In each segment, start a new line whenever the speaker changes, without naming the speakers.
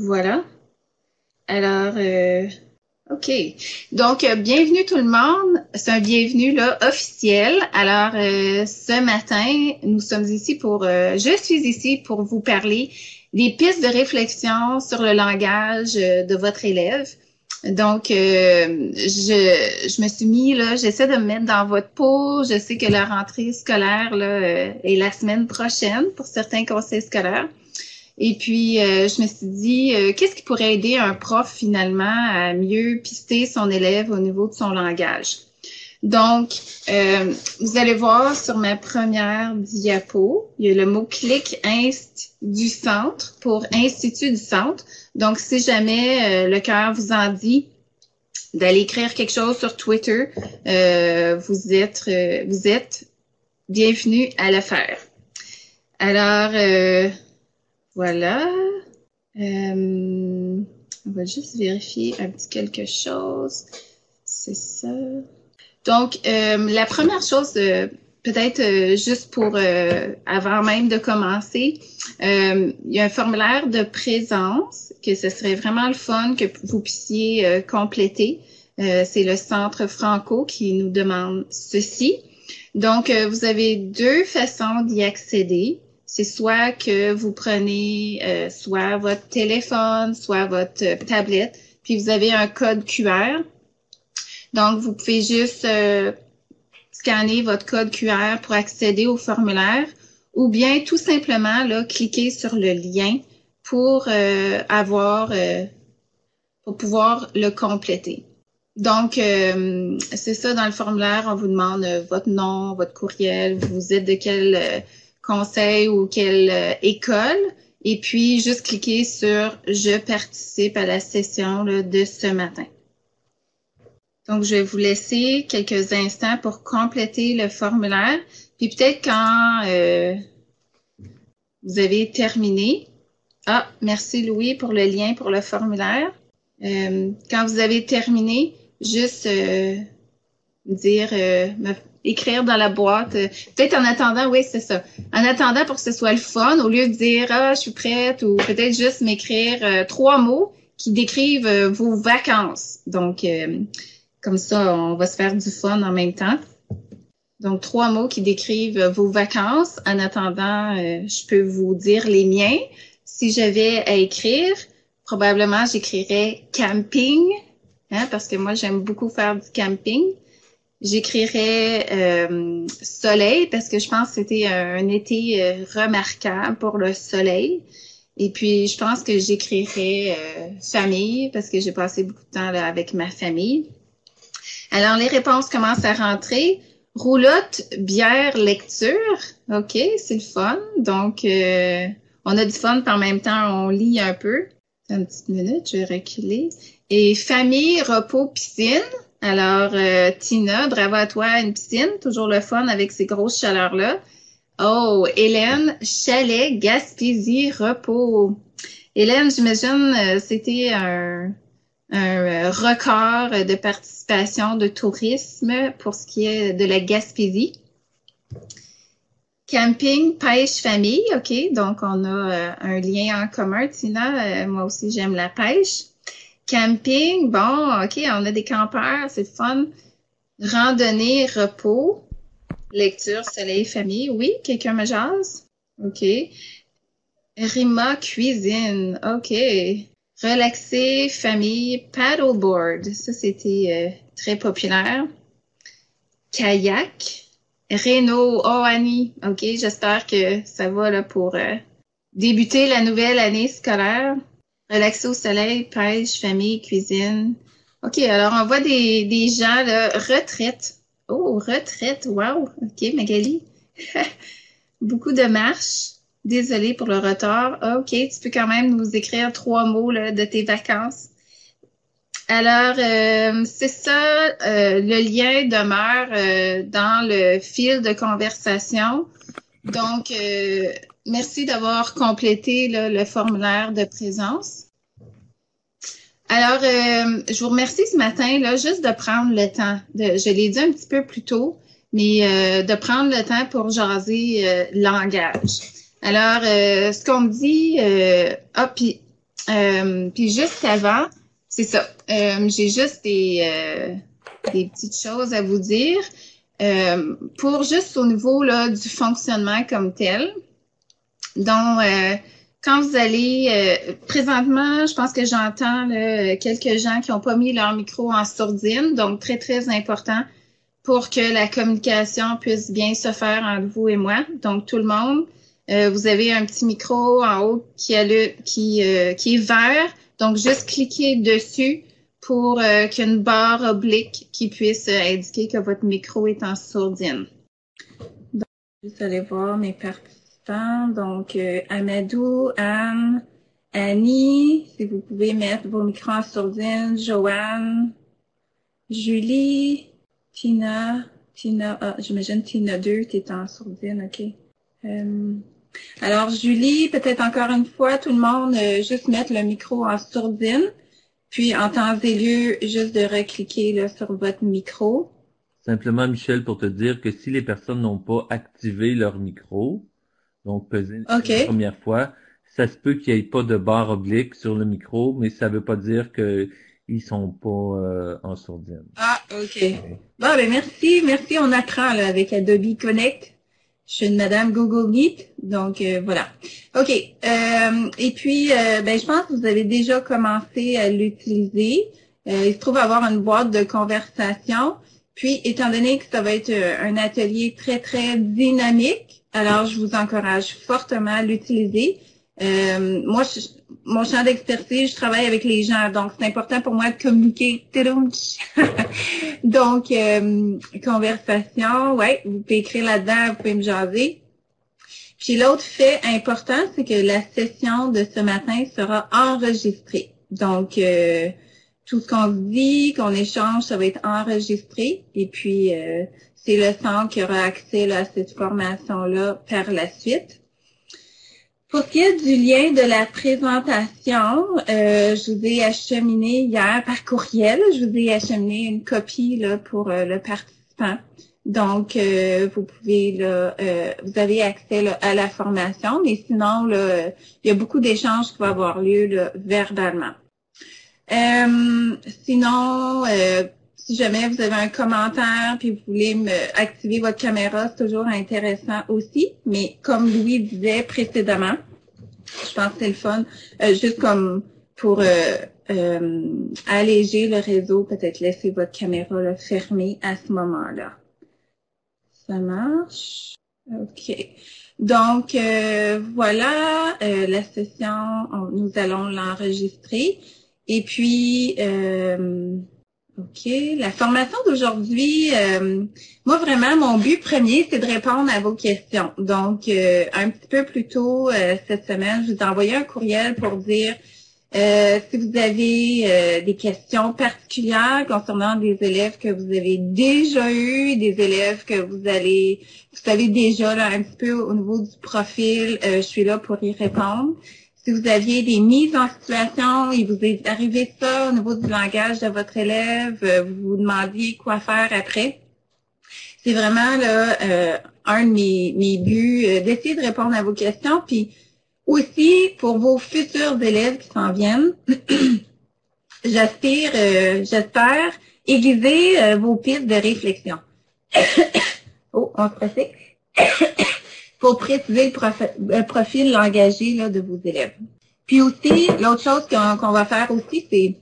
Voilà. Alors, euh, OK. Donc, euh, bienvenue tout le monde. C'est un bienvenue là officiel. Alors, euh, ce matin, nous sommes ici pour, euh, je suis ici pour vous parler des pistes de réflexion sur le langage de votre élève. Donc, je, je me suis mis là, j'essaie de me mettre dans votre peau. Je sais que la rentrée scolaire là, est la semaine prochaine pour certains conseils scolaires. Et puis, euh, je me suis dit, euh, qu'est-ce qui pourrait aider un prof finalement à mieux pister son élève au niveau de son langage? Donc, euh, vous allez voir sur ma première diapo, il y a le mot clic inst du centre pour Institut du centre. Donc, si jamais euh, le cœur vous en dit d'aller écrire quelque chose sur Twitter, euh, vous êtes euh, vous êtes bienvenue à le faire. Alors, voilà. Euh, on va juste vérifier un petit quelque chose. C'est ça. Donc, euh, la première chose, euh, peut-être juste pour avant même de commencer, il y a un formulaire de présence que ce serait vraiment le fun que vous puissiez compléter. C'est le Centre Franco qui nous demande ceci. Donc, vous avez deux façons d'y accéder. C'est soit que vous prenez euh, soit votre téléphone, soit votre euh, tablette, puis vous avez un code QR. Donc, vous pouvez juste euh, scanner votre code QR pour accéder au formulaire ou bien tout simplement là, cliquer sur le lien pour euh, avoir euh, pour pouvoir le compléter. Donc, euh, c'est ça, dans le formulaire, on vous demande votre nom, votre courriel, vous êtes de quel euh, conseil ou quelle euh, école, et puis juste cliquer sur « Je participe à la session de ce matin ». Donc, je vais vous laisser quelques instants pour compléter le formulaire. Puis peut-être quand euh, vous avez terminé. Ah, merci Louis pour le lien pour le formulaire. Euh, quand vous avez terminé, juste dire, me- écrire dans la boîte. euh, peut-être en attendant, oui, c'est ça. En attendant pour que ce soit le fun, au lieu de dire ah, je suis prête, ou peut-être juste m'écrire euh, trois mots qui décrivent euh, vos vacances. Donc, comme ça, on va se faire du fun en même temps. Donc, trois mots qui décrivent vos vacances. En attendant, je peux vous dire les miens. Si j'avais à écrire, probablement j'écrirais camping, hein, parce que moi, j'aime beaucoup faire du camping. J'écrirais euh, soleil, parce que je pense que c'était un, été euh, remarquable pour le soleil. Et puis, je pense que j'écrirais euh, famille, parce que j'ai passé beaucoup de temps là, avec ma famille. Alors, les réponses commencent à rentrer. Roulotte, bière, lecture. OK, c'est le fun. Donc, euh, on a du fun, puis en même temps, on lit un peu. Une petite minute, je vais reculer. Et famille, repos, piscine. Alors, euh, Tina, bravo à toi, une piscine. Toujours le fun avec ces grosses chaleurs-là. Oh, Hélène, chalet, Gaspésie, repos. Hélène, j'imagine, euh, c'était un, euh, record de participation de tourisme pour ce qui est de la Gaspésie. Camping, pêche, famille, OK. Donc, on a euh, un lien en commun, Tina. Euh, moi aussi, j'aime la pêche. Camping, bon, OK, on a des campeurs, c'est fun. Randonnée, repos. Lecture, soleil, famille. Oui, quelqu'un me jase? OK. Rima, cuisine. OK. Relaxer, famille, paddleboard. Ça, c'était euh, très populaire. Kayak. Renault. Oh, Annie. OK, j'espère que ça va là, pour euh, débuter la nouvelle année scolaire. Relaxer au soleil, pêche, famille, cuisine. OK, alors on voit des, des gens, là, retraite. Oh, retraite. Wow. OK, Magali. Beaucoup de marches. Désolée pour le retard. Ah, OK, tu peux quand même nous écrire trois mots de tes vacances. Alors, euh, c'est ça, euh, le lien demeure euh, dans le fil de conversation. Donc, merci d'avoir complété là, le formulaire de présence. Alors, euh, je vous remercie ce matin, là, juste de prendre le temps. De, je l'ai dit un petit peu plus tôt, mais euh, de prendre le temps pour jaser euh, langage. Alors, euh, ce qu'on me dit, euh, ah, puis Euh, puis juste avant, c'est ça. J'ai juste des, des petites choses à vous dire. Pour juste au niveau là, du fonctionnement comme tel. Donc, euh, quand vous allez, présentement, je pense que j'entends quelques gens qui n'ont pas mis leur micro en sourdine, donc très, très important pour que la communication puisse bien se faire entre vous et moi. Donc, tout le monde, vous avez un petit micro en haut qui, est vert. Donc, juste cliquez dessus pour euh, qu'il y ait une barre oblique qui puisse euh, indiquer que votre micro est en sourdine. Donc, juste aller voir mes Donc, euh, Amadou, Anne, Annie, si vous pouvez mettre vos micros en sourdine, Joanne, Julie, Tina, Tina, ah, j'imagine Tina 2, tu es en sourdine, OK. Euh, alors, Julie, peut-être encore une fois, tout le monde, juste mettre le micro en sourdine. Puis, en temps et lieu, juste de recliquer sur votre micro.
Simplement, Michel, pour te dire que si les personnes n'ont pas activé leur micro, donc peser la première fois, ça se peut qu'il n'y ait pas de barre oblique sur le micro, mais ça ne veut pas dire qu'ils sont pas euh, en sourdine.
Ah, OK. Bon, ben merci, merci, on apprend là, avec Adobe Connect. Je suis une madame Google Meet, donc euh, voilà. OK. Euh, et puis, euh, ben, je pense que vous avez déjà commencé à l'utiliser. il se trouve avoir une boîte de conversation. Puis, étant donné que ça va être un atelier très, très dynamique, alors je vous encourage fortement à l'utiliser. moi, je, mon champ d'expertise, je travaille avec les gens, donc c'est important pour moi de communiquer. donc, euh, conversation, ouais, vous pouvez écrire là-dedans, vous pouvez me jaser. Puis l'autre fait important, c'est que la session de ce matin sera enregistrée. Donc, euh, tout ce qu'on dit, qu'on échange, ça va être enregistré. Et puis, euh, c'est le centre qui aura accès à cette formation-là par la suite. Pour ce qui est du lien de la présentation, euh, je vous ai acheminé hier par courriel, je vous ai acheminé une copie pour euh, le participant. Donc, euh, vous pouvez, là, vous avez accès à la formation, mais sinon, il y a beaucoup d'échanges qui vont avoir lieu verbalement. sinon, si jamais vous avez un commentaire puis vous voulez me activer votre caméra, c'est toujours intéressant aussi. Mais comme Louis disait précédemment, je pense que c'est le fun, euh, juste comme pour euh, euh, alléger le réseau, peut-être laisser votre caméra fermée à ce moment-là. Ça marche? OK. Donc, voilà, la session, nous allons l'enregistrer. Et puis, OK. La formation d'aujourd'hui, euh, moi vraiment, mon but premier, c'est de répondre à vos questions. Donc, euh, un petit peu plus tôt euh, cette semaine, je vous ai envoyé un courriel pour dire si vous avez des questions particulières concernant des élèves que vous avez déjà eu, des élèves que vous allez, vous savez déjà là, un petit peu au niveau du profil, je suis là pour y répondre si vous aviez des mises en situation, il vous est arrivé ça au niveau du langage de votre élève, euh, vous vous demandiez quoi faire après. C'est vraiment là, euh, un de mes, buts, euh, d'essayer de répondre à vos questions. Puis aussi, pour vos futurs élèves qui s'en viennent, j'aspire, j'espère aiguiser vos pistes de réflexion. oh, on se pour préciser le, profil langagé là, de vos élèves. Puis aussi, l'autre chose qu'on va faire aussi, c'est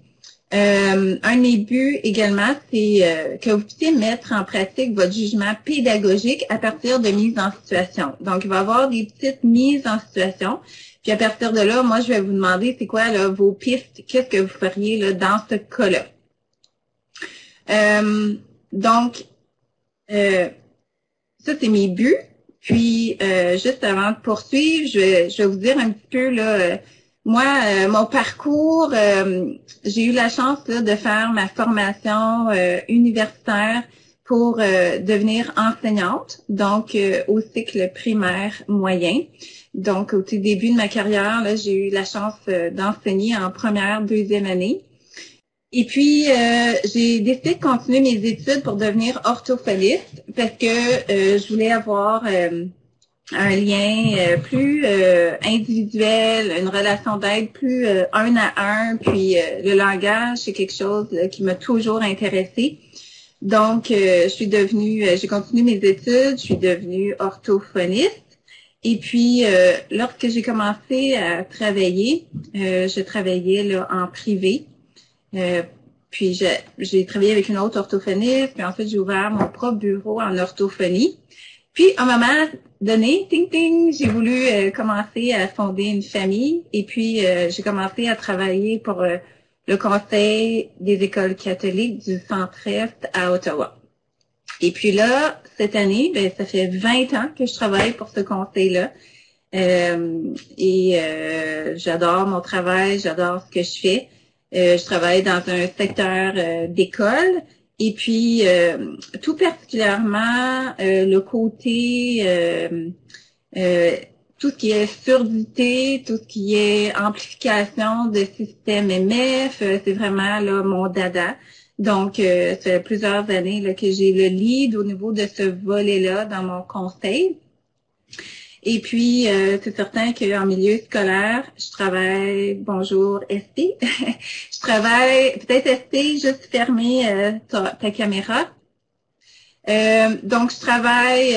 euh, un des buts également, c'est euh, que vous puissiez mettre en pratique votre jugement pédagogique à partir de mises en situation. Donc, il va y avoir des petites mises en situation. Puis à partir de là, moi, je vais vous demander c'est quoi là, vos pistes, qu'est-ce que vous feriez là, dans ce cas-là? Euh, donc, ça, c'est mes buts. Puis, euh, juste avant de poursuivre, je vais, vous dire un petit peu, là, euh, moi, euh, mon parcours, j'ai eu la chance de faire ma formation universitaire pour devenir enseignante, donc au cycle primaire moyen. Donc, au tout début de ma carrière, j'ai eu la chance d'enseigner en première, deuxième année. Et puis, euh, j'ai décidé de continuer mes études pour devenir orthophoniste parce que euh, je voulais avoir euh, un lien plus individuel, une relation d'aide plus un à un, puis le langage, c'est quelque chose qui m'a toujours intéressée. Donc, je suis devenue, j'ai continué mes études, je suis devenue orthophoniste. Et puis, lorsque j'ai commencé à travailler, je travaillais là, en privé. Puis j'ai travaillé avec une autre orthophoniste, puis ensuite j'ai ouvert mon propre bureau en orthophonie. Puis à un moment donné, ting ting, j'ai voulu euh, commencer à fonder une famille et puis euh, j'ai commencé à travailler pour euh, le conseil des écoles catholiques du Centre-Est à Ottawa. Et puis là, cette année, ben, ça fait 20 ans que je travaille pour ce conseil-là. et j'adore mon travail, j'adore ce que je fais. Euh, je travaille dans un secteur euh, d'école. Et puis, euh, tout particulièrement, le côté, tout ce qui est surdité, tout ce qui est amplification de système MF, c'est vraiment là, mon dada. Donc, ça fait plusieurs années que j'ai le lead au niveau de ce volet-là dans mon conseil. Et puis, euh, c'est certain qu'en milieu scolaire, je travaille, bonjour ST, je travaille, peut-être ST, juste fermer euh, ta, caméra. Euh, donc, je travaille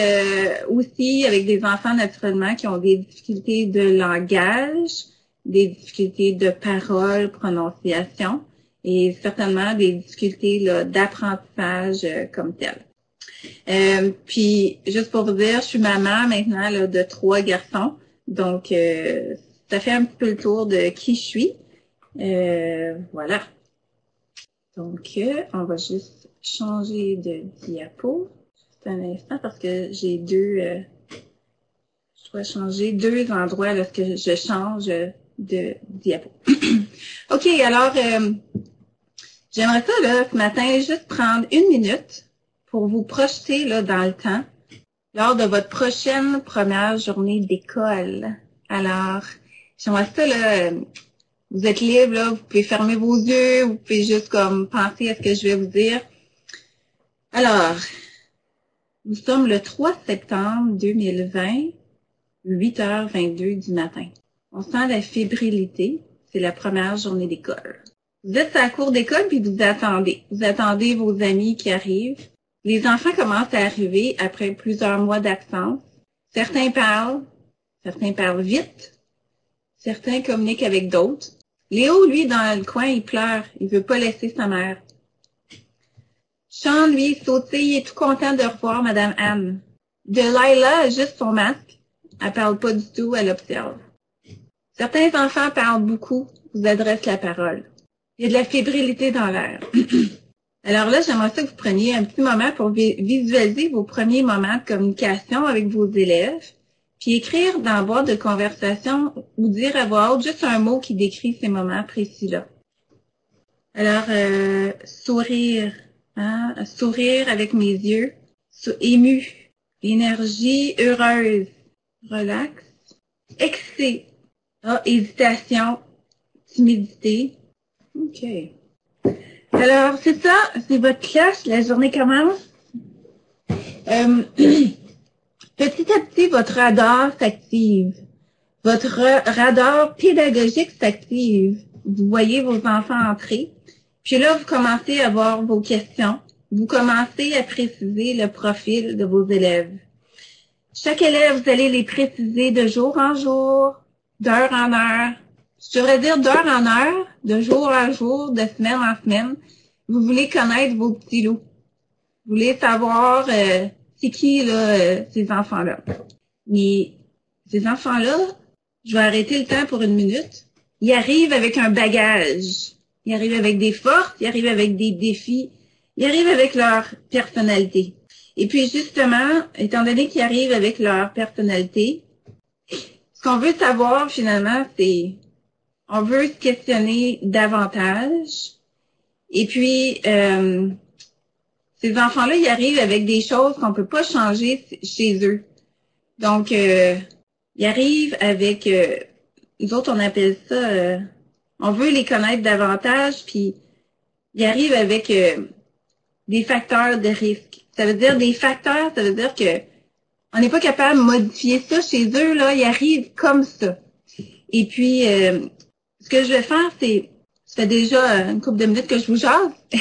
aussi avec des enfants naturellement qui ont des difficultés de langage, des difficultés de parole, prononciation et certainement des difficultés d'apprentissage comme tel. Euh, puis, juste pour vous dire, je suis maman maintenant de trois garçons. Donc, euh, ça fait un petit peu le tour de qui je suis. Euh, voilà. Donc, on va juste changer de diapo. Juste un instant parce que j'ai deux... je dois changer deux endroits lorsque je change de diapo. OK, alors, j'aimerais ça, ce matin, juste prendre une minute pour vous projeter là, dans le temps lors de votre prochaine première journée d'école. Alors, j'aimerais ça, là, vous êtes libre, là, vous pouvez fermer vos yeux, vous pouvez juste comme penser à ce que je vais vous dire. Alors, nous sommes le 3 septembre 2020, 8h22 du matin. On sent la fébrilité, c'est la première journée d'école. Vous êtes à la cour d'école puis vous attendez. Vous attendez vos amis qui arrivent. Les enfants commencent à arriver après plusieurs mois d'absence. Certains parlent, certains parlent vite, certains communiquent avec d'autres. Léo, lui, dans le coin, il pleure. Il veut pas laisser sa mère. Sean, lui, sautille, il est tout content de revoir Madame Anne. Delilah a juste son masque. Elle parle pas du tout, elle observe. Certains enfants parlent beaucoup, vous adressent la parole. Il y a de la fébrilité dans l'air. Alors là, j'aimerais ça que vous preniez un petit moment pour visualiser vos premiers moments de communication avec vos élèves, puis écrire dans la boîte de conversation ou dire à voix haute juste un mot qui décrit ces moments précis-là. Alors, euh, sourire, hein, sourire avec mes yeux, ému, énergie heureuse, relax, excès, ah, hésitation, timidité. OK. Alors, c'est ça, c'est votre classe, la journée commence. Euh, petit à petit, votre radar s'active. Votre radar pédagogique s'active. Vous voyez vos enfants entrer. Puis là, vous commencez à voir vos questions. Vous commencez à préciser le profil de vos élèves. Chaque élève, vous allez les préciser de jour en jour, d'heure en heure, je devrais dire d'heure en heure, de jour en jour, de semaine en semaine. Vous voulez connaître vos petits loups. Vous voulez savoir euh, c'est qui là, euh, ces enfants-là. Mais ces enfants-là, je vais arrêter le temps pour une minute. Ils arrivent avec un bagage. Ils arrivent avec des forces, ils arrivent avec des défis, ils arrivent avec leur personnalité. Et puis justement, étant donné qu'ils arrivent avec leur personnalité, ce qu'on veut savoir finalement, c'est on veut se questionner davantage. Et puis, euh, ces enfants-là, ils arrivent avec des choses qu'on peut pas changer chez eux. Donc, euh, ils arrivent avec, euh, nous autres, on appelle ça, euh, on veut les connaître davantage, puis ils arrivent avec des facteurs de risque. Ça veut dire des facteurs, ça veut dire que on n'est pas capable de modifier ça chez eux, là, ils arrivent comme ça. Et puis, euh, ce que je vais faire, c'est, ça fait déjà une couple de minutes que je vous jase,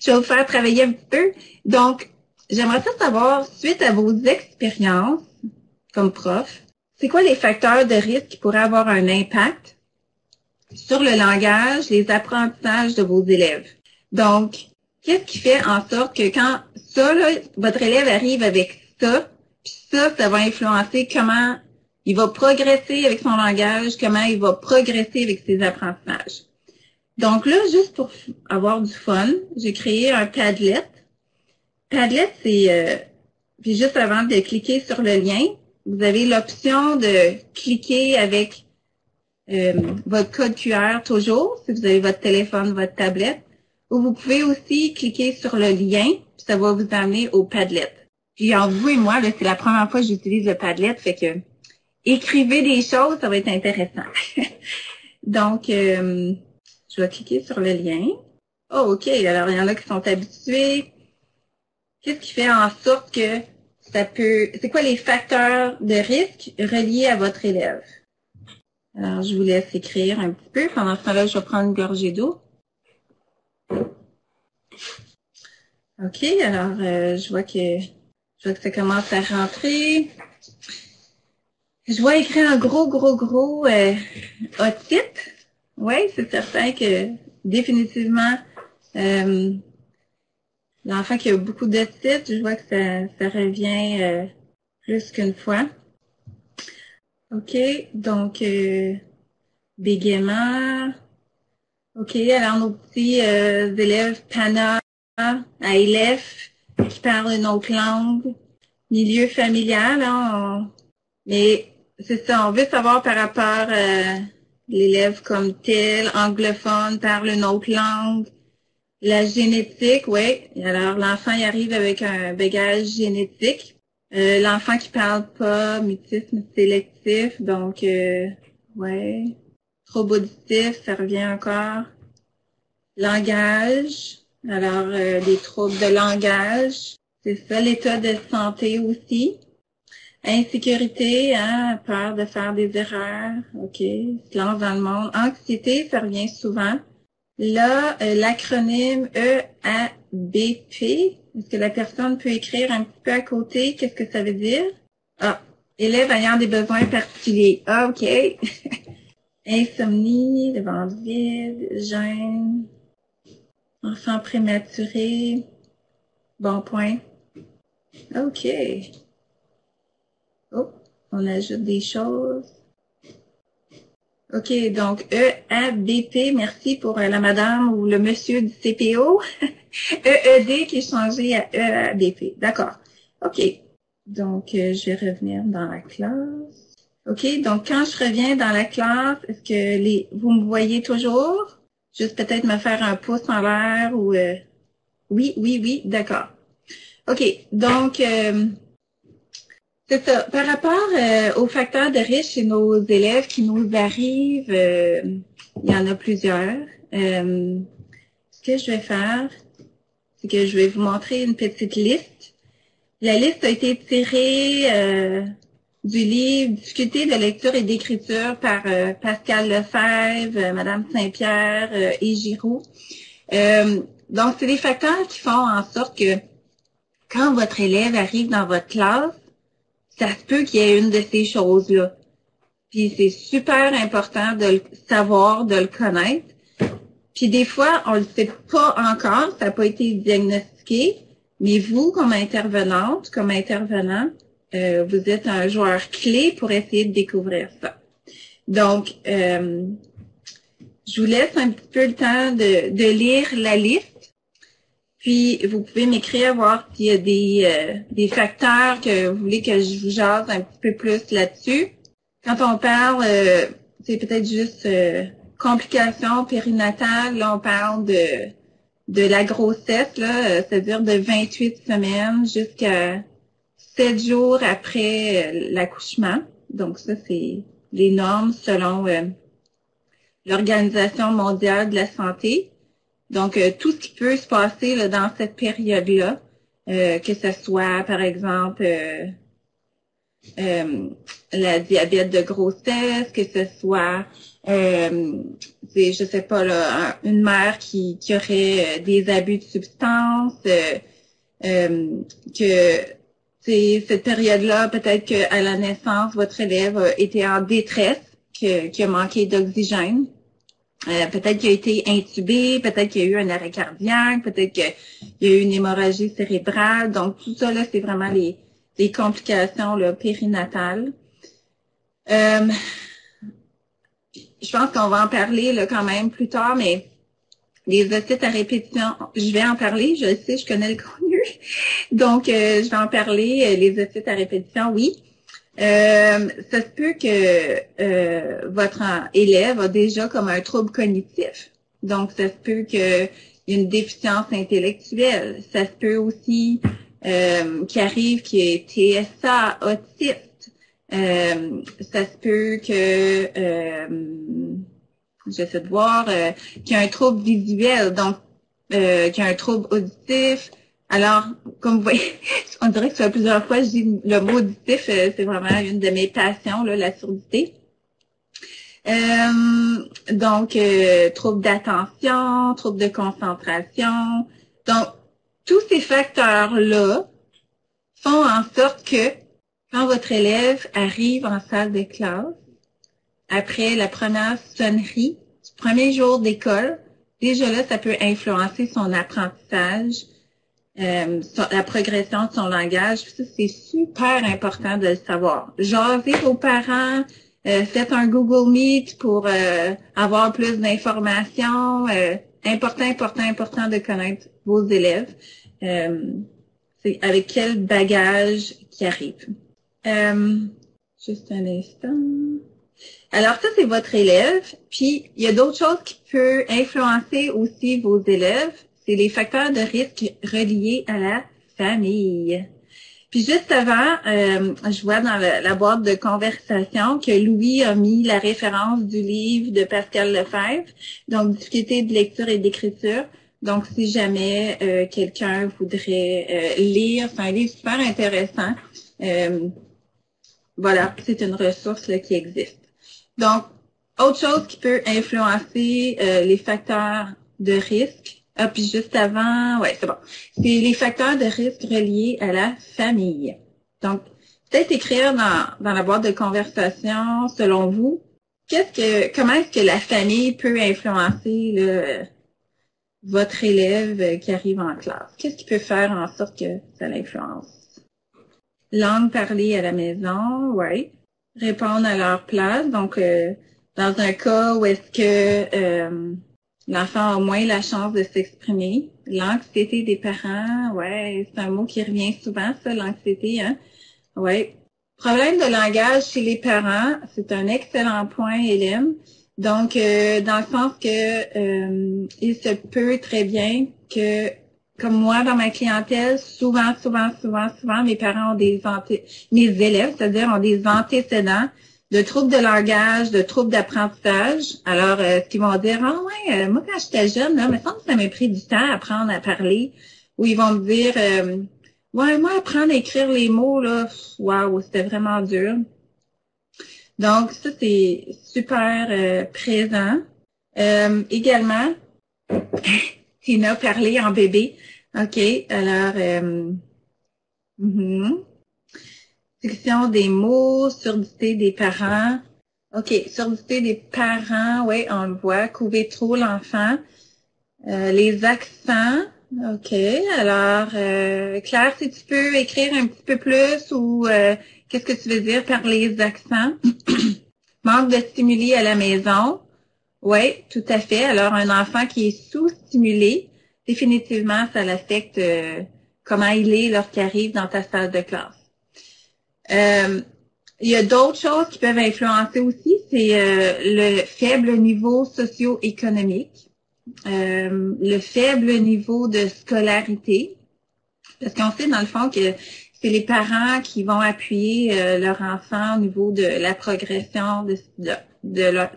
je vais vous faire travailler un petit peu. Donc, j'aimerais savoir, suite à vos expériences comme prof, c'est quoi les facteurs de risque qui pourraient avoir un impact sur le langage, les apprentissages de vos élèves? Donc, qu'est-ce qui fait en sorte que quand ça, là, votre élève arrive avec ça, puis ça, ça va influencer comment il va progresser avec son langage, comment il va progresser avec ses apprentissages. Donc là, juste pour avoir du fun, j'ai créé un Padlet. Padlet, c'est, euh, puis juste avant de cliquer sur le lien, vous avez l'option de cliquer avec euh, votre code QR toujours, si vous avez votre téléphone, votre tablette, ou vous pouvez aussi cliquer sur le lien, puis ça va vous amener au Padlet. Puis en vous et moi, c'est la première fois que j'utilise le Padlet, fait que écrivez des choses, ça va être intéressant. Donc, euh, je vais cliquer sur le lien. Oh, OK. Alors, il y en a qui sont habitués. Qu'est-ce qui fait en sorte que ça peut... C'est quoi les facteurs de risque reliés à votre élève? Alors, je vous laisse écrire un petit peu. Pendant ce temps-là, je vais prendre une gorgée d'eau. OK. Alors, euh, je vois que je vois que ça commence à rentrer. Je vois écrire un gros, gros, gros euh, otite. Oui, c'est certain que définitivement, euh, l'enfant qui a beaucoup d'otite, je vois que ça, ça revient euh, plus qu'une fois. OK, donc euh, bégaiement. OK, alors nos petits euh, élèves PANA élèves qui parlent une autre langue, milieu familial, hein, mais c'est ça, on veut savoir par rapport à euh, l'élève comme tel, anglophone, parle une autre langue, la génétique, oui. Alors, l'enfant y arrive avec un bagage génétique. Euh, l'enfant qui parle pas, mutisme sélectif, donc, euh, ouais. Trop ça revient encore. Langage, alors, euh, des troubles de langage, c'est ça, l'état de santé aussi. Insécurité, hein, peur de faire des erreurs, ok, silence dans le monde. Anxiété, ça revient souvent. Là, euh, l'acronyme EABP, est-ce que la personne peut écrire un petit peu à côté? Qu'est-ce que ça veut dire? Ah, élève ayant des besoins particuliers. Ah, ok. Insomnie, le vide, gêne, Enfant prématuré. Bon point. OK. On ajoute des choses. OK, donc EABP, merci pour euh, la madame ou le monsieur du CPO. EED qui est changé à EABP. D'accord. OK. Donc, euh, je vais revenir dans la classe. OK, donc quand je reviens dans la classe, est-ce que les vous me voyez toujours? Juste peut-être me faire un pouce en l'air ou... Euh, oui, oui, oui, d'accord. OK, donc, c'est ça. Par rapport euh, aux facteurs de risque chez nos élèves qui nous arrivent, il y en a plusieurs. ce que je vais faire, c'est que je vais vous montrer une petite liste. La liste a été tirée du livre Discuter de lecture et d'écriture par euh, Pascal Lefebvre, euh, Madame Saint-Pierre euh, et Giroux. donc, c'est des facteurs qui font en sorte que quand votre élève arrive dans votre classe, ça se peut qu'il y ait une de ces choses-là. Puis c'est super important de le savoir, de le connaître. Puis des fois, on ne le sait pas encore, ça n'a pas été diagnostiqué, mais vous, comme intervenante, comme intervenant, euh, vous êtes un joueur clé pour essayer de découvrir ça. Donc, euh, je vous laisse un petit peu le temps de, de lire la liste. Puis, vous pouvez m'écrire, voir s'il y a des, euh, des facteurs que vous voulez que je vous jase un petit peu plus là-dessus. Quand on parle, c'est peut-être juste complications périnatales, là, on parle de, de la grossesse, c'est-à-dire de 28 semaines jusqu'à sept jours après euh, l'accouchement. Donc ça, c'est les normes selon euh, l'Organisation mondiale de la santé. Donc, euh, tout ce qui peut se passer là, dans cette période-là, que ce soit, par exemple, euh, la diabète de grossesse, que ce soit, euh, je sais pas, là, une mère qui, qui aurait des abus de substances, que cette période-là, peut-être qu'à la naissance, votre élève était en détresse, que, qui a manqué d'oxygène. Euh, peut-être qu'il a été intubé, peut-être qu'il y a eu un arrêt cardiaque, peut-être qu'il y a eu une hémorragie cérébrale. Donc, tout ça, là, c'est vraiment les, les complications là, périnatales. Euh, je pense qu'on va en parler là, quand même plus tard, mais les ocytes à répétition, je vais en parler, je sais, je connais le contenu. Donc, euh, je vais en parler. Les ocytes à répétition, oui. Euh, ça se peut que euh, votre élève a déjà comme un trouble cognitif. Donc, ça se peut qu'il y ait une déficience intellectuelle. Ça se peut aussi euh, qu'il arrive qu'il ait TSA, autiste. Euh, ça se peut que, euh, j'essaie de voir, qu'il y a un trouble visuel, donc qu'il y a un trouble auditif, alors, comme vous voyez, on dirait que ça plusieurs fois, je dis le mot auditif, euh, c'est vraiment une de mes passions, là, la surdité. Euh, donc, euh, d'attention, troubles de concentration. Donc, tous ces facteurs-là font en sorte que quand votre élève arrive en salle de classe, après la première sonnerie du premier jour d'école, déjà là, ça peut influencer son apprentissage, euh, la progression de son langage. c'est super important de le savoir. Jasez aux parents, euh, faites un Google Meet pour euh, avoir plus d'informations. important, important, important de connaître vos élèves. c'est avec quel bagage qui arrive. juste un instant. Alors, ça, c'est votre élève. Puis, il y a d'autres choses qui peuvent influencer aussi vos élèves c'est les facteurs de risque reliés à la famille. Puis juste avant, euh, je vois dans la, boîte de conversation que Louis a mis la référence du livre de Pascal Lefebvre, donc difficulté de lecture et d'écriture. Donc, si jamais euh, quelqu'un voudrait euh, lire, c'est un livre super intéressant. voilà, c'est une ressource qui existe. Donc, autre chose qui peut influencer les facteurs de risque, ah, puis juste avant, ouais, c'est bon. C'est les facteurs de risque reliés à la famille. Donc, peut-être écrire dans, dans la boîte de conversation, selon vous, qu'est-ce que, comment est-ce que la famille peut influencer votre élève qui arrive en classe? Qu'est-ce qui peut faire en sorte que ça l'influence? Langue parlée à la maison, ouais. Répondre à leur place. Donc, euh, dans un cas où est-ce que euh, L'enfant a moins la chance de s'exprimer. L'anxiété des parents, ouais, c'est un mot qui revient souvent, ça, l'anxiété, hein. Ouais. Problème de langage chez les parents, c'est un excellent point, Hélène. Donc, euh, dans le sens que euh, il se peut très bien que, comme moi, dans ma clientèle, souvent, souvent, souvent, souvent, mes parents ont des anté mes élèves, c'est-à-dire ont des antécédents de troubles de langage, de troubles d'apprentissage. Alors, euh, ce qu'ils vont dire, ah ouais, euh, moi quand j'étais jeune, là, me semble que ça m'a pris du temps à apprendre à parler. Ou ils vont me dire, euh, ouais, moi apprendre à écrire les mots là, waouh, c'était vraiment dur. Donc ça c'est super présent. également, Tina parler en bébé. Ok, alors. Mm Section des mots, surdité des parents. OK, surdité des parents, oui, on le voit. Couver trop l'enfant. Euh, les accents. OK, alors, euh, Claire, si tu peux écrire un petit peu plus ou euh, qu'est-ce que tu veux dire par les accents? Manque de stimuli à la maison. Oui, tout à fait. Alors, un enfant qui est sous-stimulé, définitivement, ça l'affecte comment il est lorsqu'il arrive dans ta salle de classe. Euh, il y a d'autres choses qui peuvent influencer aussi, c'est euh, le faible niveau socio-économique, euh, le faible niveau de scolarité, parce qu'on sait dans le fond que c'est les parents qui vont appuyer leur enfant au niveau de la progression de, de, leur,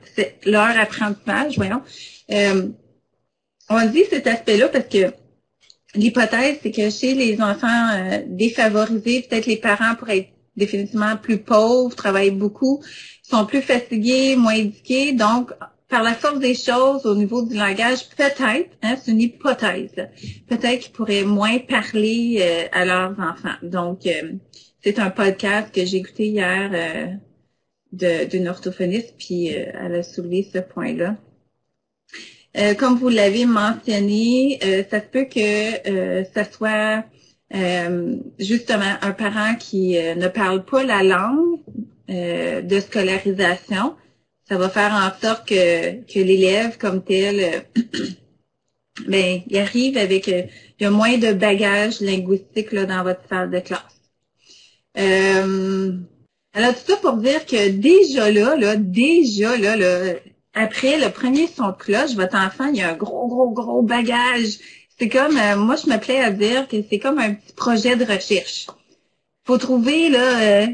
leur, apprentissage, voyons. on dit cet aspect-là parce que l'hypothèse, c'est que chez les enfants défavorisés, peut-être les parents pourraient être définitivement plus pauvres, travaillent beaucoup, sont plus fatigués, moins éduqués. Donc, par la force des choses, au niveau du langage, peut-être, hein, c'est une hypothèse, peut-être qu'ils pourraient moins parler euh, à leurs enfants. Donc, euh, c'est un podcast que j'ai écouté hier euh, d'une orthophoniste, puis elle a soulevé ce point-là. comme vous l'avez mentionné, ça se peut que ça soit justement un parent qui ne parle pas la langue de scolarisation, ça va faire en sorte que, que l'élève comme tel, euh, ben, il arrive avec, euh, il y a moins de bagages linguistiques là, dans votre salle de classe. Euh, alors tout ça pour dire que déjà là, là déjà là, là après le premier son de cloche, votre enfant, il a un gros, gros, gros bagage. C'est comme, moi je me plais à dire que c'est comme un petit projet de recherche. Faut trouver là,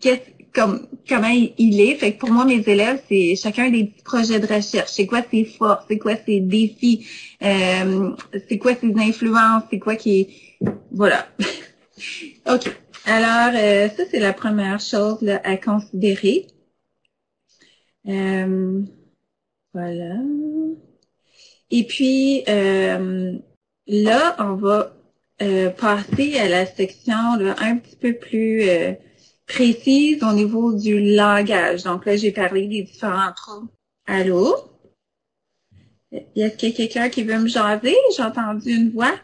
qu'est-ce comme comment il est. Fait que pour moi, mes élèves, c'est chacun des petits projets de recherche. C'est quoi ses forces, c'est quoi ses défis, euh, c'est quoi ses influences, c'est quoi qui Voilà. OK. Alors, euh, ça, c'est la première chose là, à considérer. Euh, voilà. Et puis, là, on va passer à la section là, un petit peu plus précise au niveau du langage. Donc là, j'ai parlé des différents troubles. Allô? Y a quelqu'un qui veut me jaser? J'ai entendu une voix.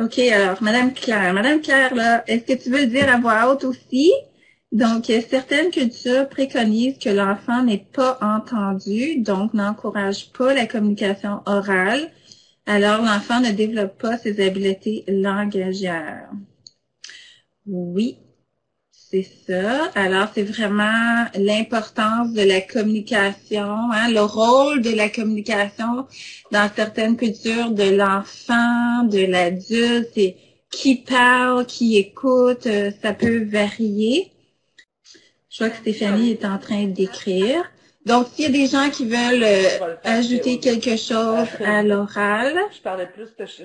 OK, alors, Madame Claire. Madame Claire, là, est-ce que tu veux le dire à voix haute aussi? Donc, certaines cultures préconisent que l'enfant n'est pas entendu, donc n'encourage pas la communication orale. Alors, l'enfant ne développe pas ses habiletés langagières. Oui, c'est ça. Alors, c'est vraiment l'importance de la communication, hein, le rôle de la communication dans certaines cultures de l'enfant, de l'adulte, et qui parle, qui écoute, euh, ça peut varier. Je vois que Stéphanie est en train d'écrire. Donc, s'il y a des gens qui veulent euh, ajouter quelque chose à l'oral,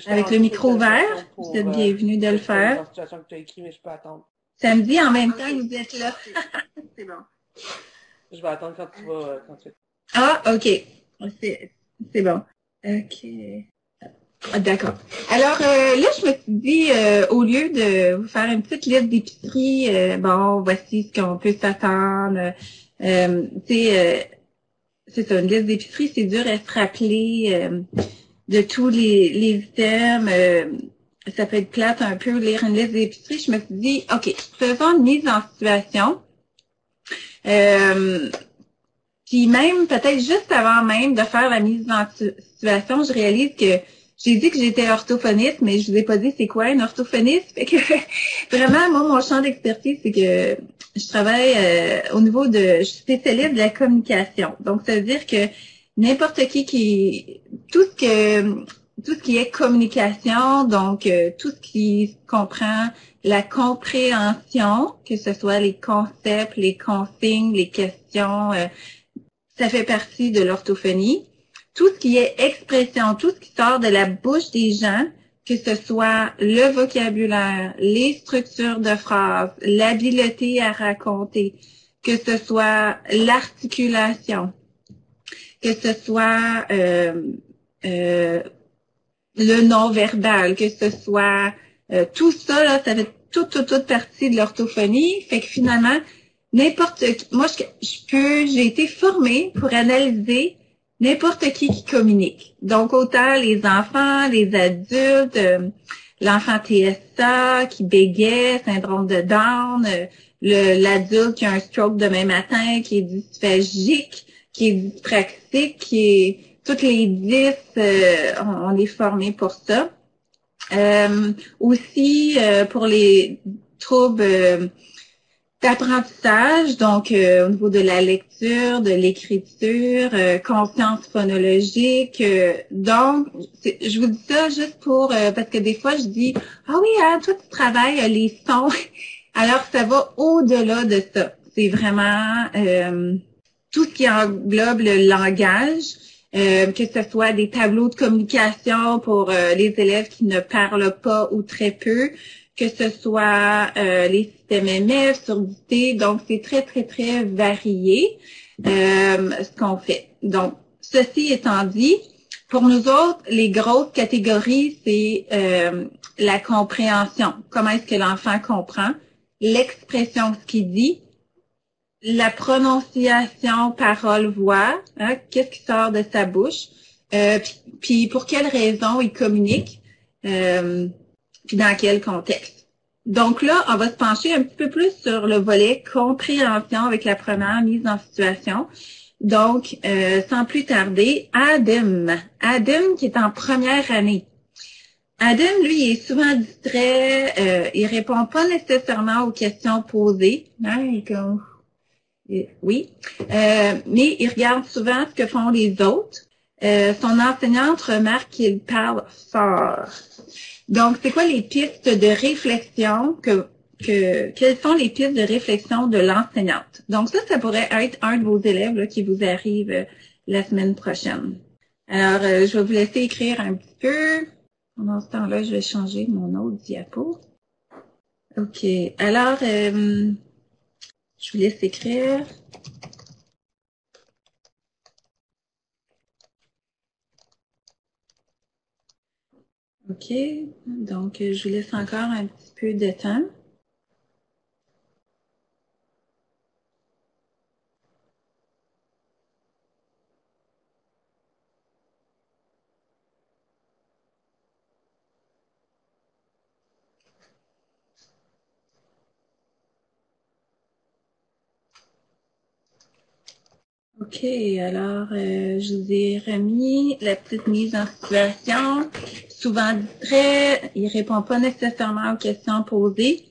avec le micro ouvert, vous êtes bienvenue de le faire. Samedi, en même temps vous êtes là. c'est bon.
Je vais attendre quand tu vas. Quand tu...
Ah, OK. C'est bon. OK. Ah, D'accord. Alors euh, là, je me suis dit, euh, au lieu de vous faire une petite liste d'épicerie, euh, bon, voici ce qu'on peut s'attendre. Euh, c'est ça, une liste d'épicerie, c'est dur à se rappeler de tous les, les items ça peut être plate un peu lire une liste d'épicerie. Je me suis dit, OK, faisons une mise en situation. Euh, puis même, peut-être juste avant même de faire la mise en situation, je réalise que j'ai dit que j'étais orthophoniste, mais je vous ai pas dit c'est quoi un orthophoniste. Fait que vraiment, moi, mon champ d'expertise, c'est que je travaille euh, au niveau de, je suis spécialiste de la communication. Donc, ça veut dire que n'importe qui qui, tout ce que tout ce qui est communication, donc euh, tout ce qui comprend la compréhension, que ce soit les concepts, les consignes, les questions, euh, ça fait partie de l'orthophonie. Tout ce qui est expression, tout ce qui sort de la bouche des gens, que ce soit le vocabulaire, les structures de phrases, l'habileté à raconter, que ce soit l'articulation, que ce soit euh, euh, le non-verbal, que ce soit euh, tout ça, là, ça fait toute, toute, toute partie de l'orthophonie. Fait que finalement, n'importe moi, je, peux, j'ai été formée pour analyser n'importe qui qui communique. Donc, autant les enfants, les adultes, euh, l'enfant TSA qui bégait, syndrome de Down, euh, l'adulte qui a un stroke demain matin, qui est dysphagique, qui est dyspraxique, qui est toutes les dix, euh, on, est formé pour ça. Euh, aussi pour les troubles d'apprentissage, donc au niveau de la lecture, de l'écriture, conscience phonologique. donc, je vous dis ça juste pour parce que des fois je dis ah oui, hein, toi tu travailles les sons. Alors ça va au-delà de ça. C'est vraiment tout ce qui englobe le langage. euh, que ce soit des tableaux de communication pour euh, les élèves qui ne parlent pas ou très peu, que ce soit euh, les systèmes MF, surdité. Donc, c'est très, très, très varié ce qu'on fait. Donc, ceci étant dit, pour nous autres, les grosses catégories, c'est la compréhension. Comment est-ce que l'enfant comprend? L'expression, ce qu'il dit, la prononciation parole-voix, hein, qu'est-ce qui sort de sa bouche, euh, puis pour quelles raisons il communique, euh, puis dans quel contexte. Donc là, on va se pencher un petit peu plus sur le volet compréhension avec la première mise en situation. Donc, euh, sans plus tarder, Adam. Adam qui est en première année. Adam, lui, est souvent distrait, euh, il répond pas nécessairement aux questions posées. Hein, oui, euh, mais il regarde souvent ce que font les autres. Euh, son enseignante remarque qu'il parle fort. Donc, c'est quoi les pistes de réflexion que, que quelles sont les pistes de réflexion de l'enseignante? Donc, ça, ça pourrait être un de vos élèves qui vous arrive euh, la semaine prochaine. Alors, je vais vous laisser écrire un petit peu. Pendant ce temps-là, je vais changer mon autre diapo. OK. Alors, je vous laisse écrire. OK. Donc, je vous laisse encore un petit peu de temps. OK, alors euh, je vous ai remis la petite mise en situation. Souvent distrait, il répond pas nécessairement aux questions posées.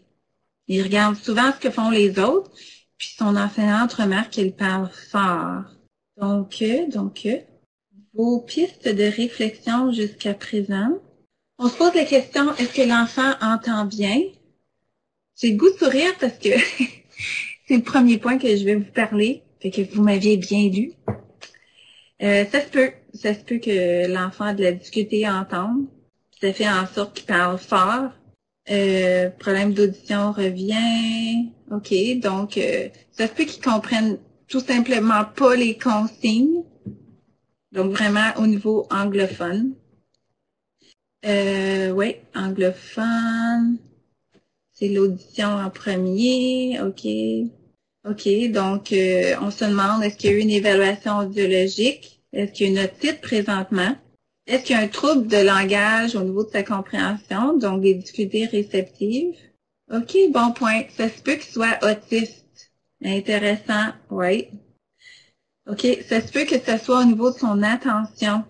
Il regarde souvent ce que font les autres, puis son enseignante remarque qu'il parle fort. Donc, euh, donc, euh, vos pistes de réflexion jusqu'à présent. On se pose la question, est-ce que l'enfant entend bien? J'ai le goût de sourire parce que c'est le premier point que je vais vous parler. Fait que vous m'aviez bien lu. Euh, ça se peut. Ça se peut que l'enfant ait de la difficulté à entendre. Ça fait en sorte qu'il parle fort. Euh, problème d'audition revient. OK. Donc, euh, ça se peut qu'il comprenne tout simplement pas les consignes. Donc, vraiment au niveau anglophone. Euh, oui, anglophone. C'est l'audition en premier. OK. OK, donc euh, on se demande est-ce qu'il y a eu une évaluation audiologique? Est-ce qu'il y a une otite présentement? Est-ce qu'il y a un trouble de langage au niveau de sa compréhension, donc des difficultés réceptives? OK, bon point. Ça se peut qu'il soit autiste. Intéressant, oui. OK, ça se peut que ce soit au niveau de son attention.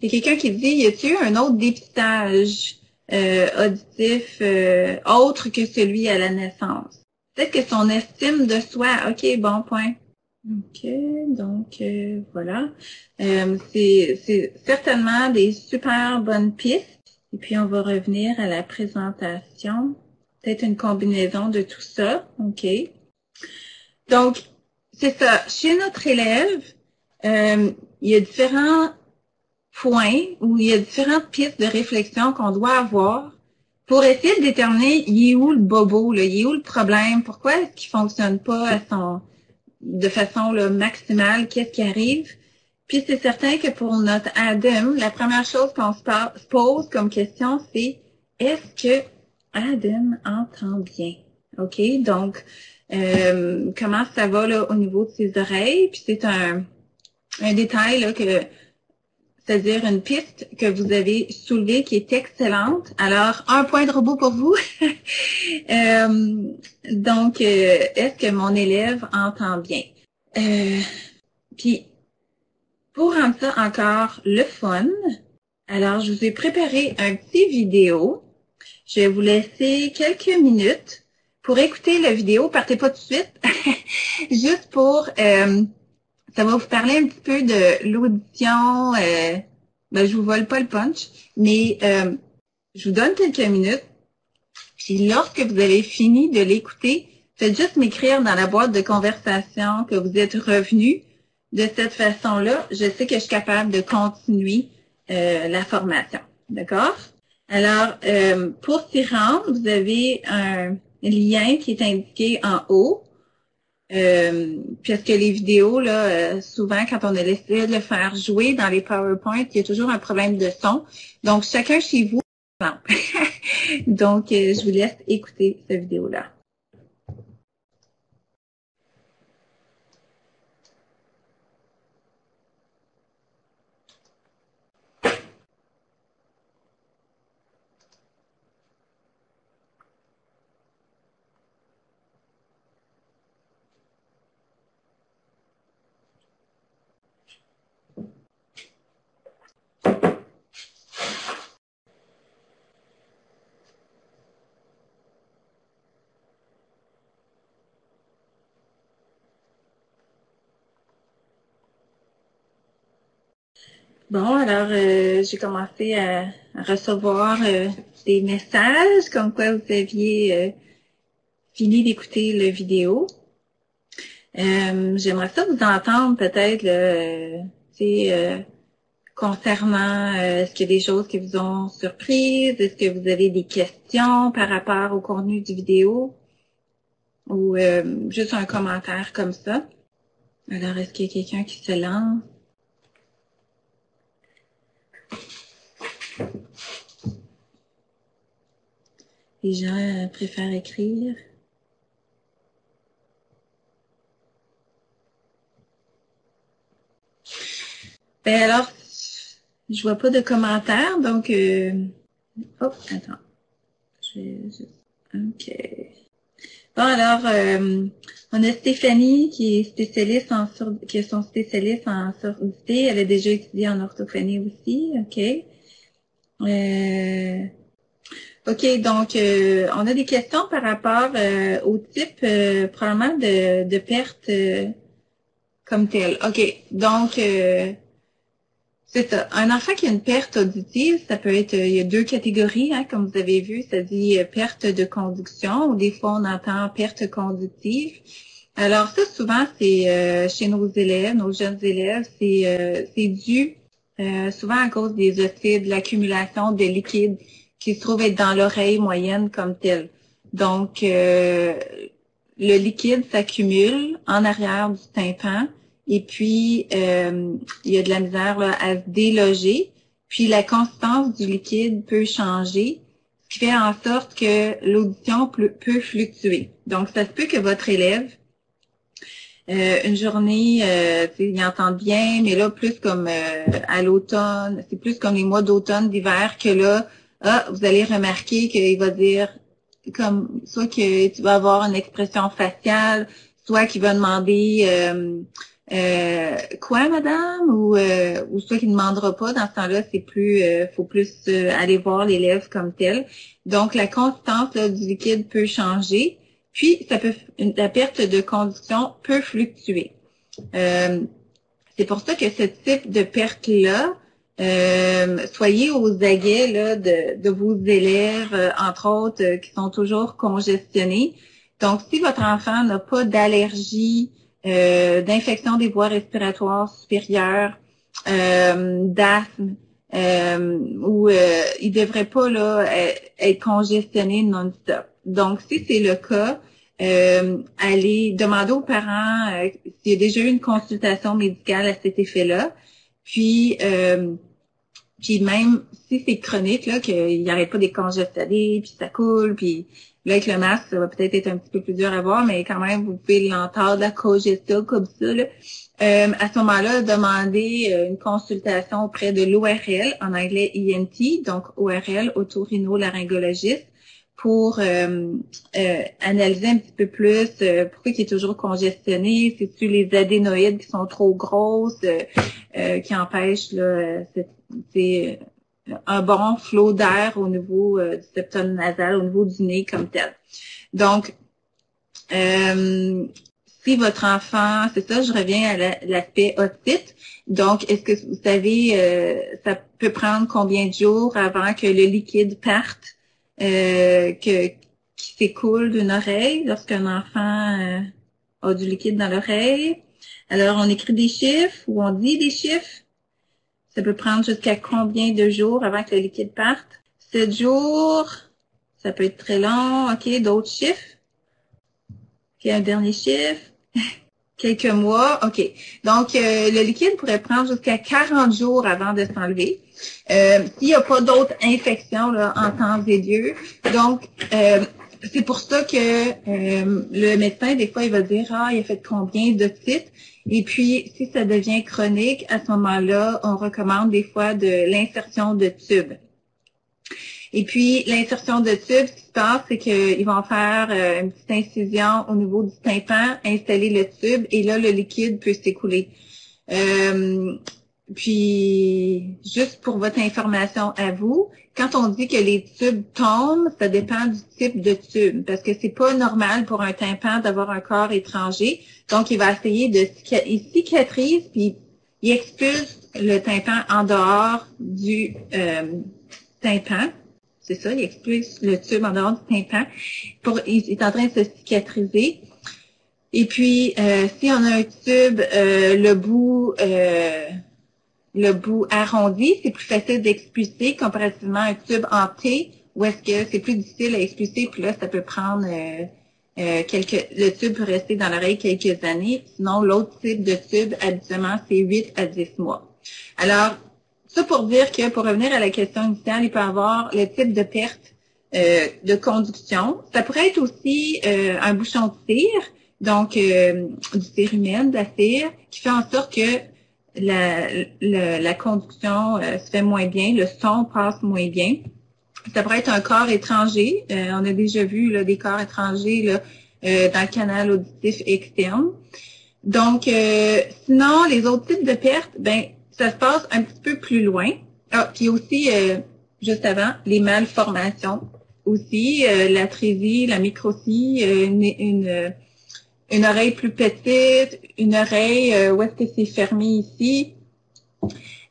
Il y a quelqu'un qui dit, y a-t-il un autre dépistage euh, auditif euh, autre que celui à la naissance? Peut-être que son estime de soi, OK, bon point. OK, donc euh, voilà. Euh, c'est certainement des super bonnes pistes. Et puis, on va revenir à la présentation. Peut-être une combinaison de tout ça. OK. Donc, c'est ça. Chez notre élève, euh, il y a différents points ou il y a différentes pistes de réflexion qu'on doit avoir pour essayer de déterminer il est où le bobo, là, il est où le problème, pourquoi est-ce qu'il fonctionne pas à son de façon là, maximale, qu'est-ce qui arrive? Puis c'est certain que pour notre Adam, la première chose qu'on se pose comme question, c'est est-ce que Adam entend bien? OK? Donc, euh, comment ça va là, au niveau de ses oreilles? Puis c'est un, un détail là, que c'est-à-dire une piste que vous avez soulevée qui est excellente. Alors, un point de robot pour vous. Euh, donc, euh, est-ce que mon élève entend bien? Euh, puis, pour rendre ça encore le fun, alors je vous ai préparé un petit vidéo. Je vais vous laisser quelques minutes pour écouter la vidéo. Partez pas tout de suite. Juste pour ça va vous parler un petit peu de l'audition. Euh, ben, je vous vole pas le punch, mais euh, je vous donne quelques minutes. Puis lorsque vous avez fini de l'écouter, faites juste m'écrire dans la boîte de conversation que vous êtes revenu. de cette façon-là, je sais que je suis capable de continuer euh, la formation. D'accord? Alors, euh, pour s'y rendre, vous avez un lien qui est indiqué en haut. Euh, puisque les vidéos, là, euh, souvent, quand on essaie de le faire jouer dans les PowerPoint, il y a toujours un problème de son. Donc, chacun chez vous. Donc, je vous laisse écouter cette vidéo-là. Bon, alors euh, j'ai commencé à, recevoir euh, des messages comme quoi vous aviez euh, fini d'écouter la vidéo. J'aimerais ça vous entendre peut-être concernant est-ce qu'il y a des choses qui vous ont surprises, est-ce que vous avez des questions par rapport au contenu du vidéo? Ou juste un commentaire comme ça. Alors, est-ce qu'il y a quelqu'un qui se lance? Les gens euh, préfèrent écrire. Ben alors, je vois pas de commentaires, donc... Euh... Oh, attends. Je vais. OK. Bon, alors, euh, on a Stéphanie qui est spécialiste en qui est son spécialiste en surdité. Elle a déjà étudié en orthophonie aussi. OK. Euh, OK, donc euh, on a des questions par rapport euh, au type probablement de, de perte comme tel. OK, donc c'est ça. Un enfant qui a une perte auditive, ça peut être, il y a deux catégories, hein, comme vous avez vu, ça dit perte de conduction, ou des fois on entend perte conductive. Alors ça, souvent, c'est chez nos élèves, nos jeunes élèves, c'est dû euh, souvent à cause des otites, l'accumulation de liquide qui se trouve être dans l'oreille moyenne comme telle. Donc, euh, le liquide s'accumule en arrière du tympan et puis euh, il y a de la misère à se déloger. Puis la constance du liquide peut changer, ce qui fait en sorte que l'audition peut fluctuer. Donc, ça se peut que votre élève euh, une journée, euh, ils entendent bien, mais là, plus comme euh, à l'automne, c'est plus comme les mois d'automne, d'hiver, que là, ah, vous allez remarquer qu'il va dire comme soit que tu vas avoir une expression faciale, soit qu'il va demander euh, quoi, madame, ou, ou soit qu'il ne demandera pas. Dans ce temps-là, c'est plus, faut plus aller voir l'élève comme tel. Donc, la constance du liquide peut changer. Puis, la perte de conduction peut fluctuer. Euh, c'est pour ça que ce type de perte-là, euh, soyez aux aguets de, de vos élèves, euh, entre autres, qui sont toujours congestionnés. Donc, si votre enfant n'a pas d'allergie, d'infection des voies respiratoires supérieures, d'asthme, ou il ne devrait pas là, être congestionné non-stop. Donc, si c'est le cas, euh, allez demander aux parents euh, s'il y a déjà eu une consultation médicale à cet effet-là. Puis, euh, puis même si c'est chronique, là, qu'il n'arrête pas des congestionner, puis ça coule, puis là, avec le masque, ça va peut-être être un petit peu plus dur à voir, mais quand même, vous pouvez l'entendre, la congestion comme ça. Là. Euh, à ce moment-là, demandez euh, une consultation auprès de l'ORL, en anglais ENT, donc ORL, otorino-laryngologiste, pour euh, euh, analyser un petit peu plus euh, pourquoi il est toujours congestionné, c'est-tu les adénoïdes qui sont trop grosses, qui empêchent là, c'est un bon flot d'air au niveau du septum nasal, au niveau du nez comme tel. Donc, si votre enfant, c'est ça, je reviens à l'aspect otite. Donc, est-ce que vous savez, ça peut prendre combien de jours avant que le liquide parte? Euh, que, qui s'écoule d'une oreille lorsqu'un enfant euh, a du liquide dans l'oreille. Alors, on écrit des chiffres ou on dit des chiffres. Ça peut prendre jusqu'à combien de jours avant que le liquide parte? Sept jours, ça peut être très long. OK, d'autres chiffres? Un dernier chiffre. Quelques mois. OK. Donc, euh, le liquide pourrait prendre jusqu'à 40 jours avant de s'enlever. Euh, S'il n'y a pas d'autres infections en temps et lieu. Donc, euh, c'est pour ça que euh, le médecin, des fois, il va dire Ah, il a fait combien de titres? Et puis, si ça devient chronique, à ce moment-là, on recommande des fois de l'insertion de tubes. Et puis, l'insertion de tubes, ce qui se passe, c'est qu'ils vont faire une petite incision au niveau du tympan, installer le tube, et là, le liquide peut s'écouler. Puis, juste pour votre information à vous, quand on dit que les tubes tombent, ça dépend du type de tube, parce que c'est pas normal pour un tympan d'avoir un corps étranger. Donc, il va essayer de il cicatrise, puis il expulse le tympan en dehors du euh, tympan. C'est ça, il expulse le tube en dehors du tympan. Pour, il est en train de se cicatriser. Et puis, euh, si on a un tube, euh, le bout le bout arrondi, c'est plus facile d'expulser comparativement à un tube en T, où est-ce que c'est plus difficile à expulser, puis là, ça peut prendre euh, euh, quelques. Le tube peut rester dans l'oreille quelques années. Sinon, l'autre type de tube, habituellement, c'est 8 à 10 mois. Alors, ça pour dire que pour revenir à la question initiale, il peut y avoir le type de perte euh, de conduction. Ça pourrait être aussi un bouchon de cire, donc du cérumen, de la cire, qui fait en sorte que la, la, conduction euh, se fait moins bien, le son passe moins bien. Ça pourrait être un corps étranger. Euh, on a déjà vu là, des corps étrangers là, euh, dans le canal auditif externe. Donc, sinon, les autres types de pertes, ben, ça se passe un petit peu plus loin. Ah, puis aussi, juste avant, les malformations aussi, l'atrésie, la microtie, une, une une oreille plus petite, une oreille euh, où est-ce que c'est fermé ici.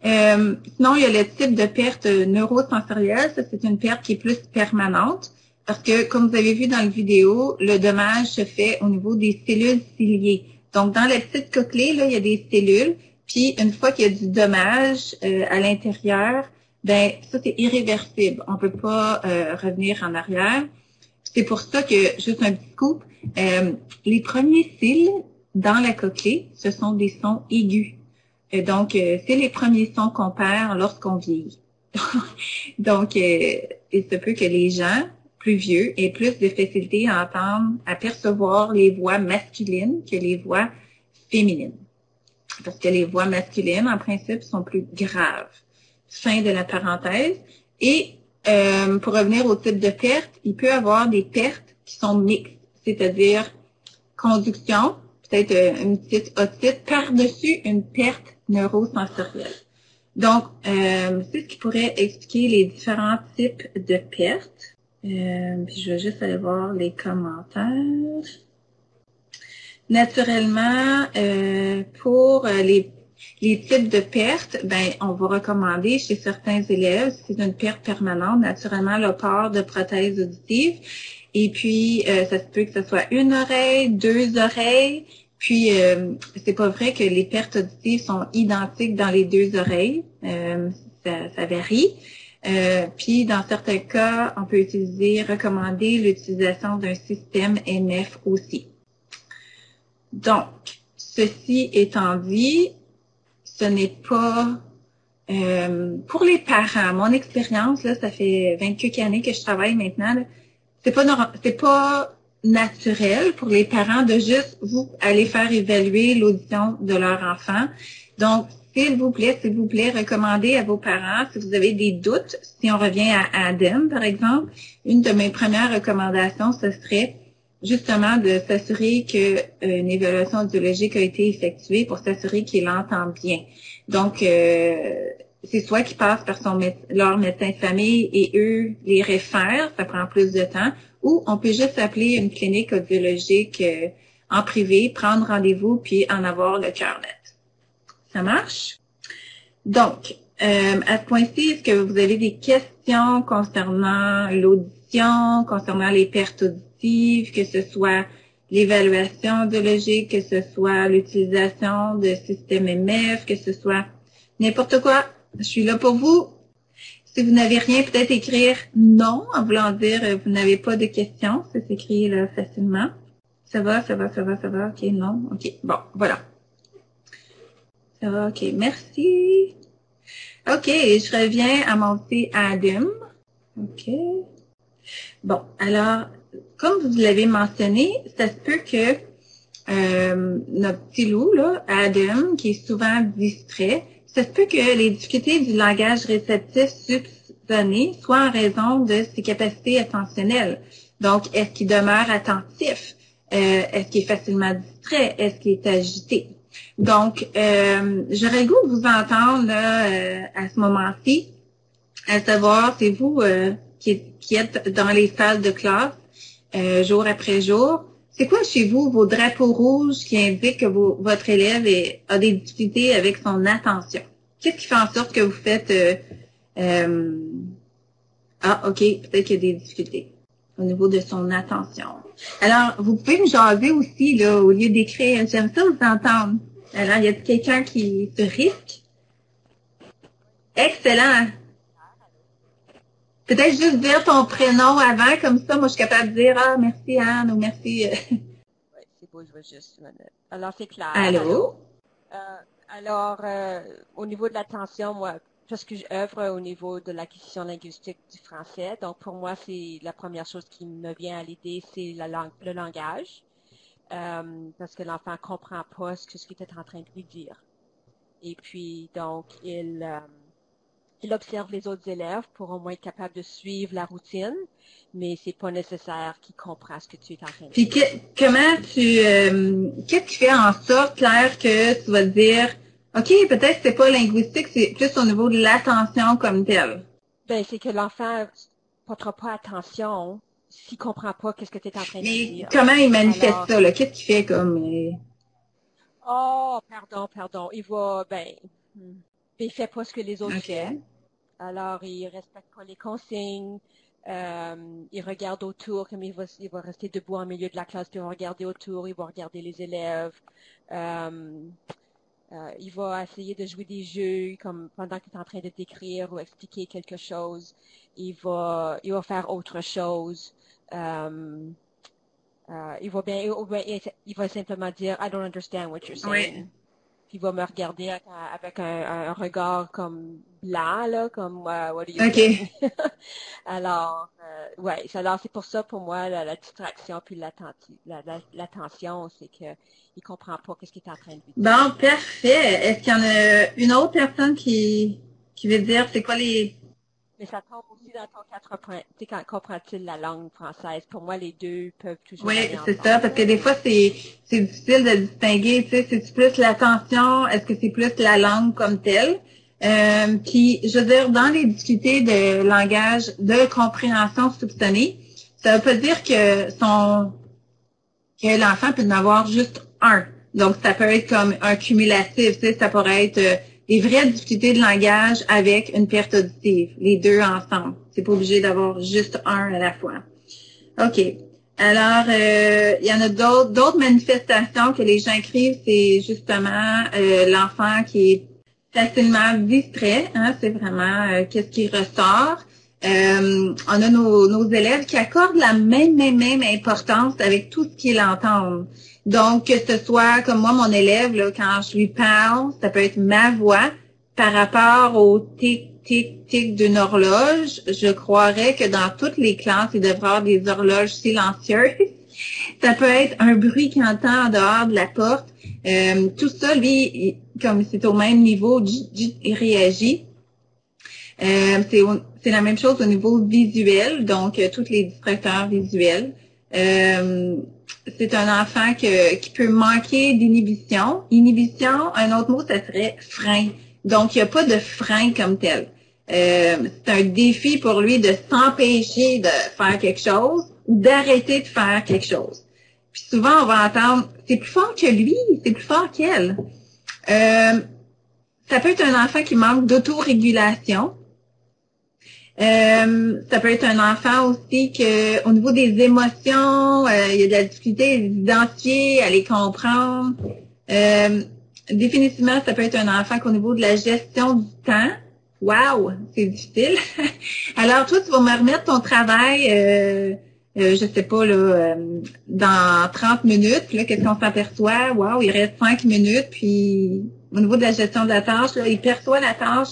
Euh, sinon, il y a le type de perte neurosensorielle. Ça, c'est une perte qui est plus permanente. Parce que, comme vous avez vu dans la vidéo, le dommage se fait au niveau des cellules ciliées. Donc, dans la petite cochlée, là, il y a des cellules. Puis, une fois qu'il y a du dommage euh, à l'intérieur, ben ça, c'est irréversible. On peut pas revenir en arrière. C'est pour ça que, juste un petit coup, euh, les premiers cils dans la cochlée, ce sont des sons aigus. Et donc, euh, c'est les premiers sons qu'on perd lorsqu'on vieillit. donc, euh, il se peut que les gens plus vieux aient plus de facilité à entendre, à percevoir les voix masculines que les voix féminines. Parce que les voix masculines, en principe, sont plus graves. Fin de la parenthèse. Et euh, pour revenir au type de perte, il peut y avoir des pertes qui sont mixtes, c'est-à-dire conduction, peut-être euh, une petite otite par-dessus une perte neurosensorielle. Donc, euh, c'est ce qui pourrait expliquer les différents types de pertes. Euh, je vais juste aller voir les commentaires. Naturellement, euh, pour les les types de pertes, ben, on va recommander chez certains élèves, c'est une perte permanente, naturellement le port de prothèses auditives. Et puis, euh, ça se peut que ce soit une oreille, deux oreilles. Puis, euh, c'est pas vrai que les pertes auditives sont identiques dans les deux oreilles. Euh, ça, ça, varie. Euh, puis, dans certains cas, on peut utiliser, recommander l'utilisation d'un système NF aussi. Donc, ceci étant dit, ce n'est pas euh, pour les parents. Mon expérience là, ça fait 28 années que je travaille maintenant. C'est pas c'est pas naturel pour les parents de juste vous aller faire évaluer l'audition de leur enfant. Donc, s'il vous plaît, s'il vous plaît, recommandez à vos parents, si vous avez des doutes, si on revient à Adam, par exemple, une de mes premières recommandations, ce serait justement de s'assurer qu'une euh, évaluation audiologique a été effectuée pour s'assurer qu'il entend bien. Donc, euh, c'est soit qu'ils passent par son leur médecin de famille et eux les réfèrent, ça prend plus de temps, ou on peut juste appeler une clinique audiologique euh, en privé, prendre rendez-vous puis en avoir le cœur net. Ça marche? Donc, à ce point-ci, est-ce que vous avez des questions concernant l'audition, concernant les pertes auditives, que ce soit l'évaluation de logique, que ce soit l'utilisation de systèmes MF, que ce soit n'importe quoi. Je suis là pour vous. Si vous n'avez rien, peut-être écrire non en voulant dire euh, vous n'avez pas de questions. Ça s'écrit là facilement. Ça va, ça va, ça va, ça va. OK, non. OK, bon, voilà. Ça va, OK, merci. OK, je reviens à mon petit Adam. OK. Bon, alors, comme vous l'avez mentionné, ça se peut que euh, notre petit loup, là, Adam, qui est souvent distrait, ça se peut que les difficultés du langage réceptif subdonné soient en raison de ses capacités attentionnelles. Donc, est-ce qu'il demeure attentif? Euh, est-ce qu'il est facilement distrait? Est-ce qu'il est agité? Donc, euh, j'aurais le goût de vous entendre euh, à ce moment-ci, à savoir, c'est vous euh, qui, êtes dans les salles de classe jour après jour. C'est quoi chez vous vos drapeaux rouges qui indiquent que votre élève a des difficultés avec son attention? Qu'est-ce qui fait en sorte que vous faites Ah, OK, peut-être qu'il y a des difficultés au niveau de son attention. Alors, vous pouvez me jaser aussi, là, au lieu d'écrire. J'aime ça vous entendre. Alors, il y a quelqu'un qui se risque? Excellent. Peut-être juste dire ton prénom avant, comme ça, moi, je suis capable de dire, ah, merci Anne ou merci.
Euh. oui, c'est beau, je veux juste Alors, c'est clair.
Allô?
Euh, alors, euh, au niveau de l'attention, moi, parce que j'œuvre au niveau de l'acquisition linguistique du français. Donc, pour moi, c'est la première chose qui me vient à l'idée, c'est la langue, le langage. Euh, parce que l'enfant comprend pas ce que ce qu'il était en train de lui dire. Et puis, donc, il, il observe les autres élèves pour au moins être capable de suivre la routine, mais c'est pas nécessaire qu'il comprenne ce que tu es en train de.
Puis, comment tu, euh, qu'est-ce qui fait en sorte, Claire, que tu vas dire, OK, peut-être que c'est pas linguistique, c'est plus au niveau de l'attention comme tel.
Ben, c'est que l'enfant portera pas attention s'il comprend pas qu'est-ce que tu es en train de dire.
Comment il manifeste ça, là? Qu'est-ce qu'il fait comme... Euh?
Oh, pardon, pardon. Il va, ben, hmm, il fait pas ce que les autres font. Alors, il respecte pas les consignes. Euh, il regarde autour, comme il va, il va rester debout en milieu de la classe, puis il va regarder autour, il va regarder les élèves. Euh, euh, il va essayer de jouer des jeux comme pendant qu'il est en train de décrire ou expliquer quelque chose. Il va, il va faire autre chose. Euh, euh, il va bien, il va simplement dire I don't understand what you're saying il va me regarder avec, un, regard comme blanc, là, comme uh, what do you
okay.
alors, euh, ouais, alors c'est pour ça pour moi la, distraction puis l'attention, c'est que il comprend pas qu'est-ce qu'il est en train de dire.
Bon, parfait. Est-ce qu'il y en a une autre personne qui qui veut dire c'est quoi les
mais ça tombe aussi dans ton quatre points. Tu sais, quand comprend-il la langue française? Pour moi, les deux peuvent toujours
Oui, c'est ça, parce que des fois, c'est, c'est difficile de distinguer, tu sais, c'est plus l'attention, est-ce que c'est plus la langue comme telle? Euh, puis, je veux dire, dans les difficultés de langage de compréhension soupçonnée, ça veut pas dire que son que l'enfant peut en avoir juste un. Donc, ça peut être comme un cumulatif, tu sais, ça pourrait être euh, des vraies difficultés de langage avec une perte auditive, les deux ensemble. C'est pas obligé d'avoir juste un à la fois. OK. Alors, euh, il y en a d'autres, d'autres manifestations que les gens écrivent, c'est justement euh, l'enfant qui est facilement distrait. Hein, c'est vraiment euh, qu'est-ce qui ressort. on a nos, nos, élèves qui accordent la même, même, même importance avec tout ce qu'ils entendent. Donc, que ce soit comme moi, mon élève, là, quand je lui parle, ça peut être ma voix par rapport au tic, tic, tic d'une horloge. Je croirais que dans toutes les classes, il devrait y avoir des horloges silencieuses. ça peut être un bruit qu'il entend en dehors de la porte. Euh, tout ça, lui, comme c'est au même niveau, il réagit. Euh, c'est la même chose au niveau visuel, donc euh, tous les distracteurs visuels. Euh, c'est un enfant qui peut manquer d'inhibition. Inhibition, un autre mot, ça serait frein. Donc, il n'y a pas de frein comme tel. Euh, c'est un défi pour lui de s'empêcher de faire quelque chose ou d'arrêter de faire quelque chose. Puis souvent, on va entendre, c'est plus fort que lui, c'est plus fort qu'elle. Euh, ça peut être un enfant qui manque d'autorégulation. Euh, ça peut être un enfant aussi que, au niveau des émotions, euh, il y a de la difficulté à les identifier, à les comprendre. Euh, définitivement, ça peut être un enfant qu'au niveau de la gestion du temps, wow, c'est difficile. Alors toi, tu vas me remettre ton travail, euh, euh, je sais pas là, euh, dans 30 minutes. Là, qu'est-ce qu'on s'aperçoit Wow, il reste 5 minutes. Puis au niveau de la gestion de la tâche, là, il perçoit la tâche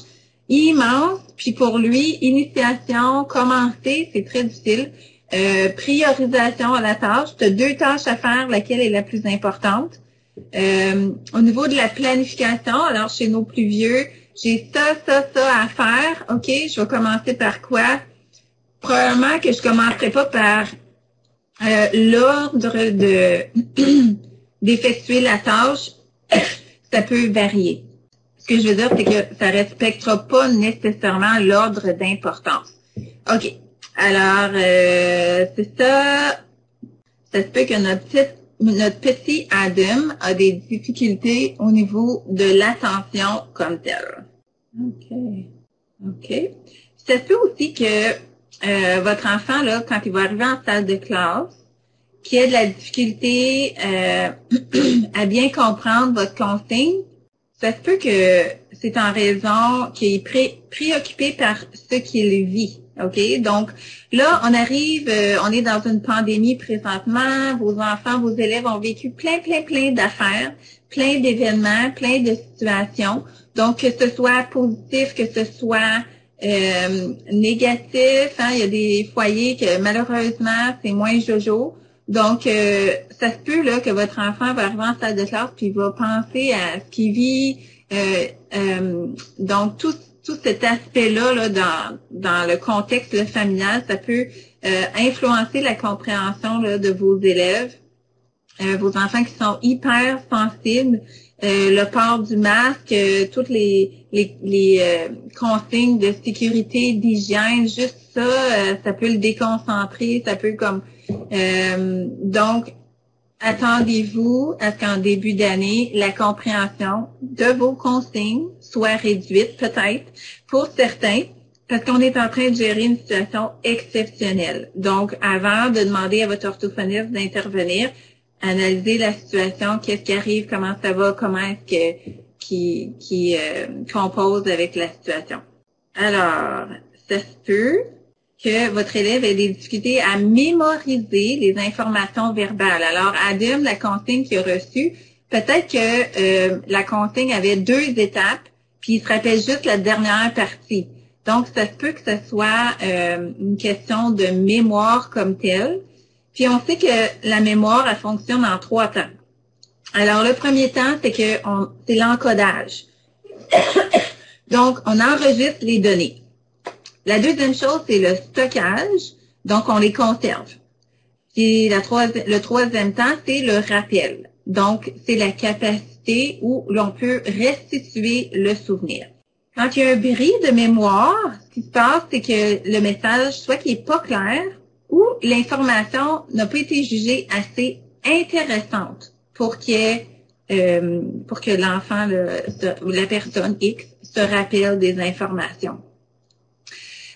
immense. Puis pour lui, initiation, commencer, c'est très difficile. Euh, priorisation à la tâche. Tu deux tâches à faire, laquelle est la plus importante. Euh, au niveau de la planification, alors chez nos plus vieux, j'ai ça, ça, ça à faire. OK, je vais commencer par quoi? Probablement que je commencerai pas par euh, l'ordre de d'effectuer la tâche. ça peut varier. Que je veux dire, c'est que ça respectera pas nécessairement l'ordre d'importance. OK. Alors, euh, c'est ça. Ça se peut que notre petite notre petit Adam a des difficultés au niveau de l'attention comme tel. OK. OK. Ça se peut aussi que euh, votre enfant, là, quand il va arriver en salle de classe, qu'il ait de la difficulté euh, à bien comprendre votre consigne, ça se peut que c'est en raison qu'il est préoccupé par ce qu'il vit. OK? Donc, là, on arrive, euh, on est dans une pandémie présentement. Vos enfants, vos élèves ont vécu plein, plein, plein d'affaires, plein d'événements, plein de situations. Donc, que ce soit positif, que ce soit euh, négatif, hein, il y a des foyers que malheureusement, c'est moins jojo. Donc, euh, ça se peut là, que votre enfant va arriver en salle de classe puis va penser à ce qu'il vit. donc, tout tout cet aspect-là là, dans, dans le contexte familial, ça peut euh, influencer la compréhension là, de vos élèves, euh, vos enfants qui sont hyper sensibles, euh, le port du masque, toutes les, les, les consignes de sécurité, d'hygiène, juste ça, ça peut le déconcentrer, ça peut comme donc attendez-vous à ce qu'en début d'année, la compréhension de vos consignes soit réduite peut-être pour certains, parce qu'on est en train de gérer une situation exceptionnelle. Donc, avant de demander à votre orthophoniste d'intervenir, analysez la situation, qu'est-ce qui arrive, comment ça va, comment est-ce que qui, qui euh, compose avec la situation. Alors, ça se peut que votre élève ait des difficultés à mémoriser les informations verbales. Alors, Adam, la consigne qu'il a reçue, peut-être que euh, la consigne avait deux étapes, puis il se rappelle juste la dernière partie. Donc, ça se peut que ce soit euh, une question de mémoire comme telle. Puis on sait que la mémoire, elle fonctionne en trois temps. Alors, le premier temps, c'est que c'est l'encodage. Donc, on enregistre les données. La deuxième chose, c'est le stockage. Donc, on les conserve. Puis la le troisième temps, c'est le rappel. Donc, c'est la capacité où l'on peut restituer le souvenir. Quand il y a un bris de mémoire, ce qui se passe, c'est que le message, soit qu'il n'est pas clair, ou l'information n'a pas été jugée assez intéressante pour qu'il euh, pour que l'enfant ou la personne X se rappelle des informations.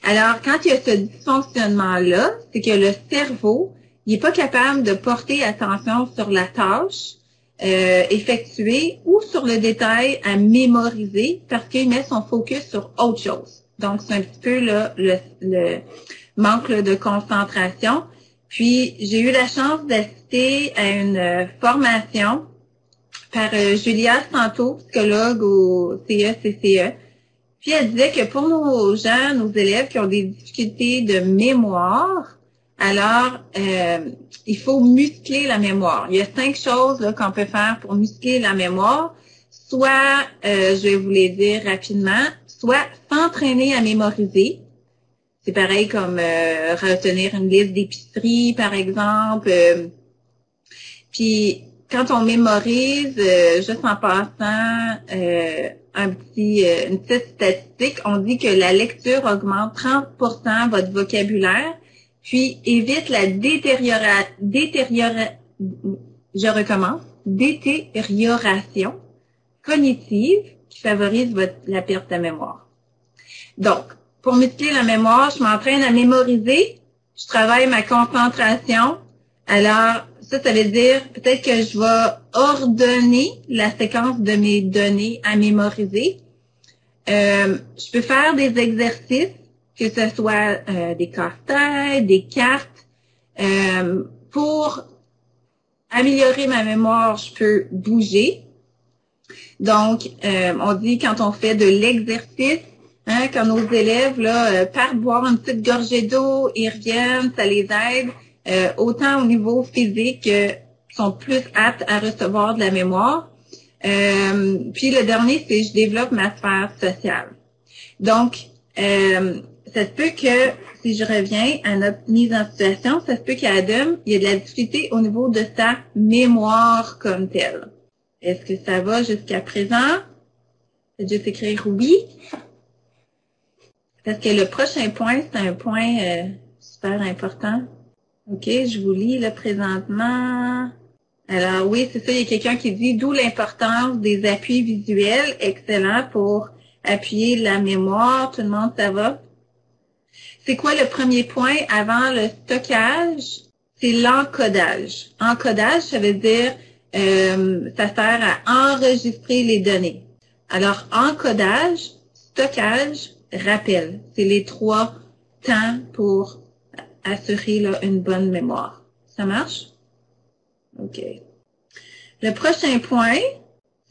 Alors, quand il y a ce dysfonctionnement-là, c'est que le cerveau, n'est pas capable de porter attention sur la tâche euh, effectuée ou sur le détail à mémoriser parce qu'il met son focus sur autre chose. Donc, c'est un petit peu le, manque de concentration. Puis, j'ai eu la chance d'assister à une euh, formation par euh, Julia Santo, psychologue au CECCE, puis elle disait que pour nos gens, nos élèves qui ont des difficultés de mémoire, alors euh, il faut muscler la mémoire. Il y a cinq choses qu'on peut faire pour muscler la mémoire. Soit, euh, je vais vous les dire rapidement, soit s'entraîner à mémoriser. C'est pareil comme euh, retenir une liste d'épicerie, par exemple. puis quand on mémorise, juste en passant, un petit, euh, une petite statistique, on dit que la lecture augmente 30% votre vocabulaire, puis évite la détérioration, je recommence, détérioration cognitive qui favorise votre, la perte de mémoire. Donc, pour multiplier la mémoire, je m'entraîne à mémoriser, je travaille ma concentration. Alors, ça, ça veut dire peut-être que je vais ordonner la séquence de mes données à mémoriser. Euh, je peux faire des exercices, que ce soit euh, des casse-têtes, des cartes. Euh, pour améliorer ma mémoire, je peux bouger. Donc, on dit quand on fait de l'exercice, hein, quand nos élèves là, partent boire une petite gorgée d'eau, ils reviennent, ça les aide. Euh, autant au niveau physique, euh, sont plus aptes à recevoir de la mémoire. Euh, puis le dernier, c'est je développe ma sphère sociale. Donc, ça se peut que, si je reviens à notre mise en situation, ça se peut qu'à Adam, il y a de la difficulté au niveau de sa mémoire comme telle. Est-ce que ça va jusqu'à présent? C'est juste écrire oui. Parce que le prochain point, c'est un point super important. OK, je vous lis là présentement. Alors oui, c'est ça, il y a quelqu'un qui dit d'où l'importance des appuis visuels, excellent pour appuyer la mémoire. Tout le monde, ça va? C'est quoi le premier point avant le stockage? C'est l'encodage. Encodage, ça veut dire euh, ça sert à enregistrer les données. Alors, encodage, stockage, rappel. C'est les trois temps pour assurer là, une bonne mémoire. Ça marche? OK. Le prochain point,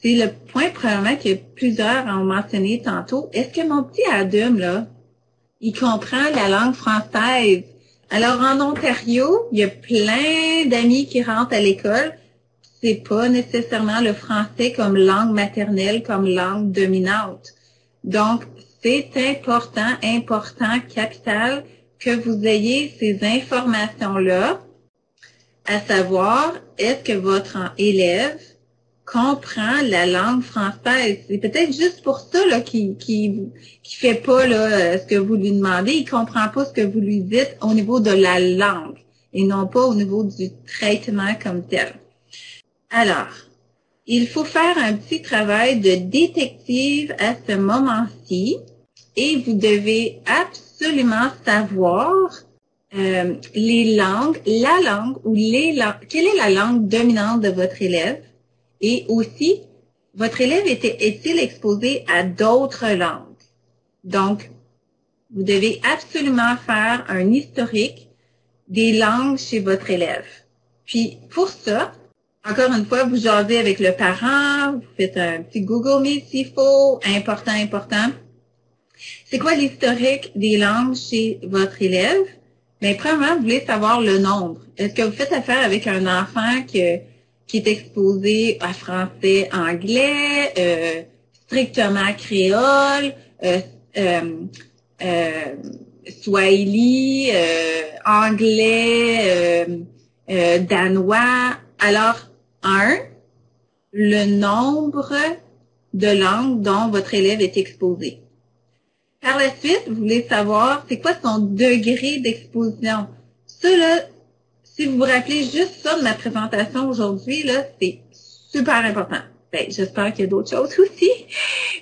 c'est le point probablement que plusieurs ont mentionné tantôt. Est-ce que mon petit Adam, là, il comprend la langue française? Alors, en Ontario, il y a plein d'amis qui rentrent à l'école. C'est pas nécessairement le français comme langue maternelle, comme langue dominante. Donc, c'est important, important, capital que vous ayez ces informations-là, à savoir, est-ce que votre élève comprend la langue française? C'est peut-être juste pour ça là, qu'il qui, qui fait pas là, ce que vous lui demandez. Il comprend pas ce que vous lui dites au niveau de la langue et non pas au niveau du traitement comme tel. Alors, il faut faire un petit travail de détective à ce moment-ci et vous devez absolument absolument savoir euh, les langues, la langue ou les langues, quelle est la langue dominante de votre élève? Et aussi votre élève est-il exposé à d'autres langues? Donc, vous devez absolument faire un historique des langues chez votre élève. Puis pour ça, encore une fois, vous jasez avec le parent, vous faites un petit Google Meet s'il faut, important, important. C'est quoi l'historique des langues chez votre élève? Bien, premièrement, vous voulez savoir le nombre. Est-ce que vous faites affaire avec un enfant qui est exposé à français, anglais, euh, strictement créole, euh, euh, swahili, anglais, danois? Alors, un, le nombre de langues dont votre élève est exposé. Par la suite, vous voulez savoir c'est quoi son degré d'exposition? Là, si vous vous rappelez juste ça de ma présentation aujourd'hui, là, c'est super important. Ben, j'espère qu'il y a d'autres choses aussi.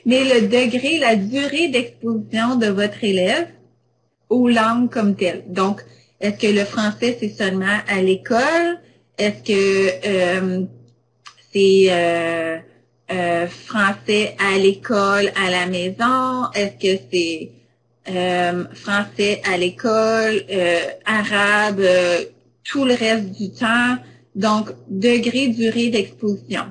Mais le degré, la durée d'exposition de votre élève aux langues comme telles. Donc, est-ce que le français, c'est seulement à l'école? Est-ce que euh, c'est euh, euh, français à l'école, à la maison? Est-ce que c'est euh, français à l'école, euh, arabe, tout le reste du temps? Donc, degré, durée d'exposition.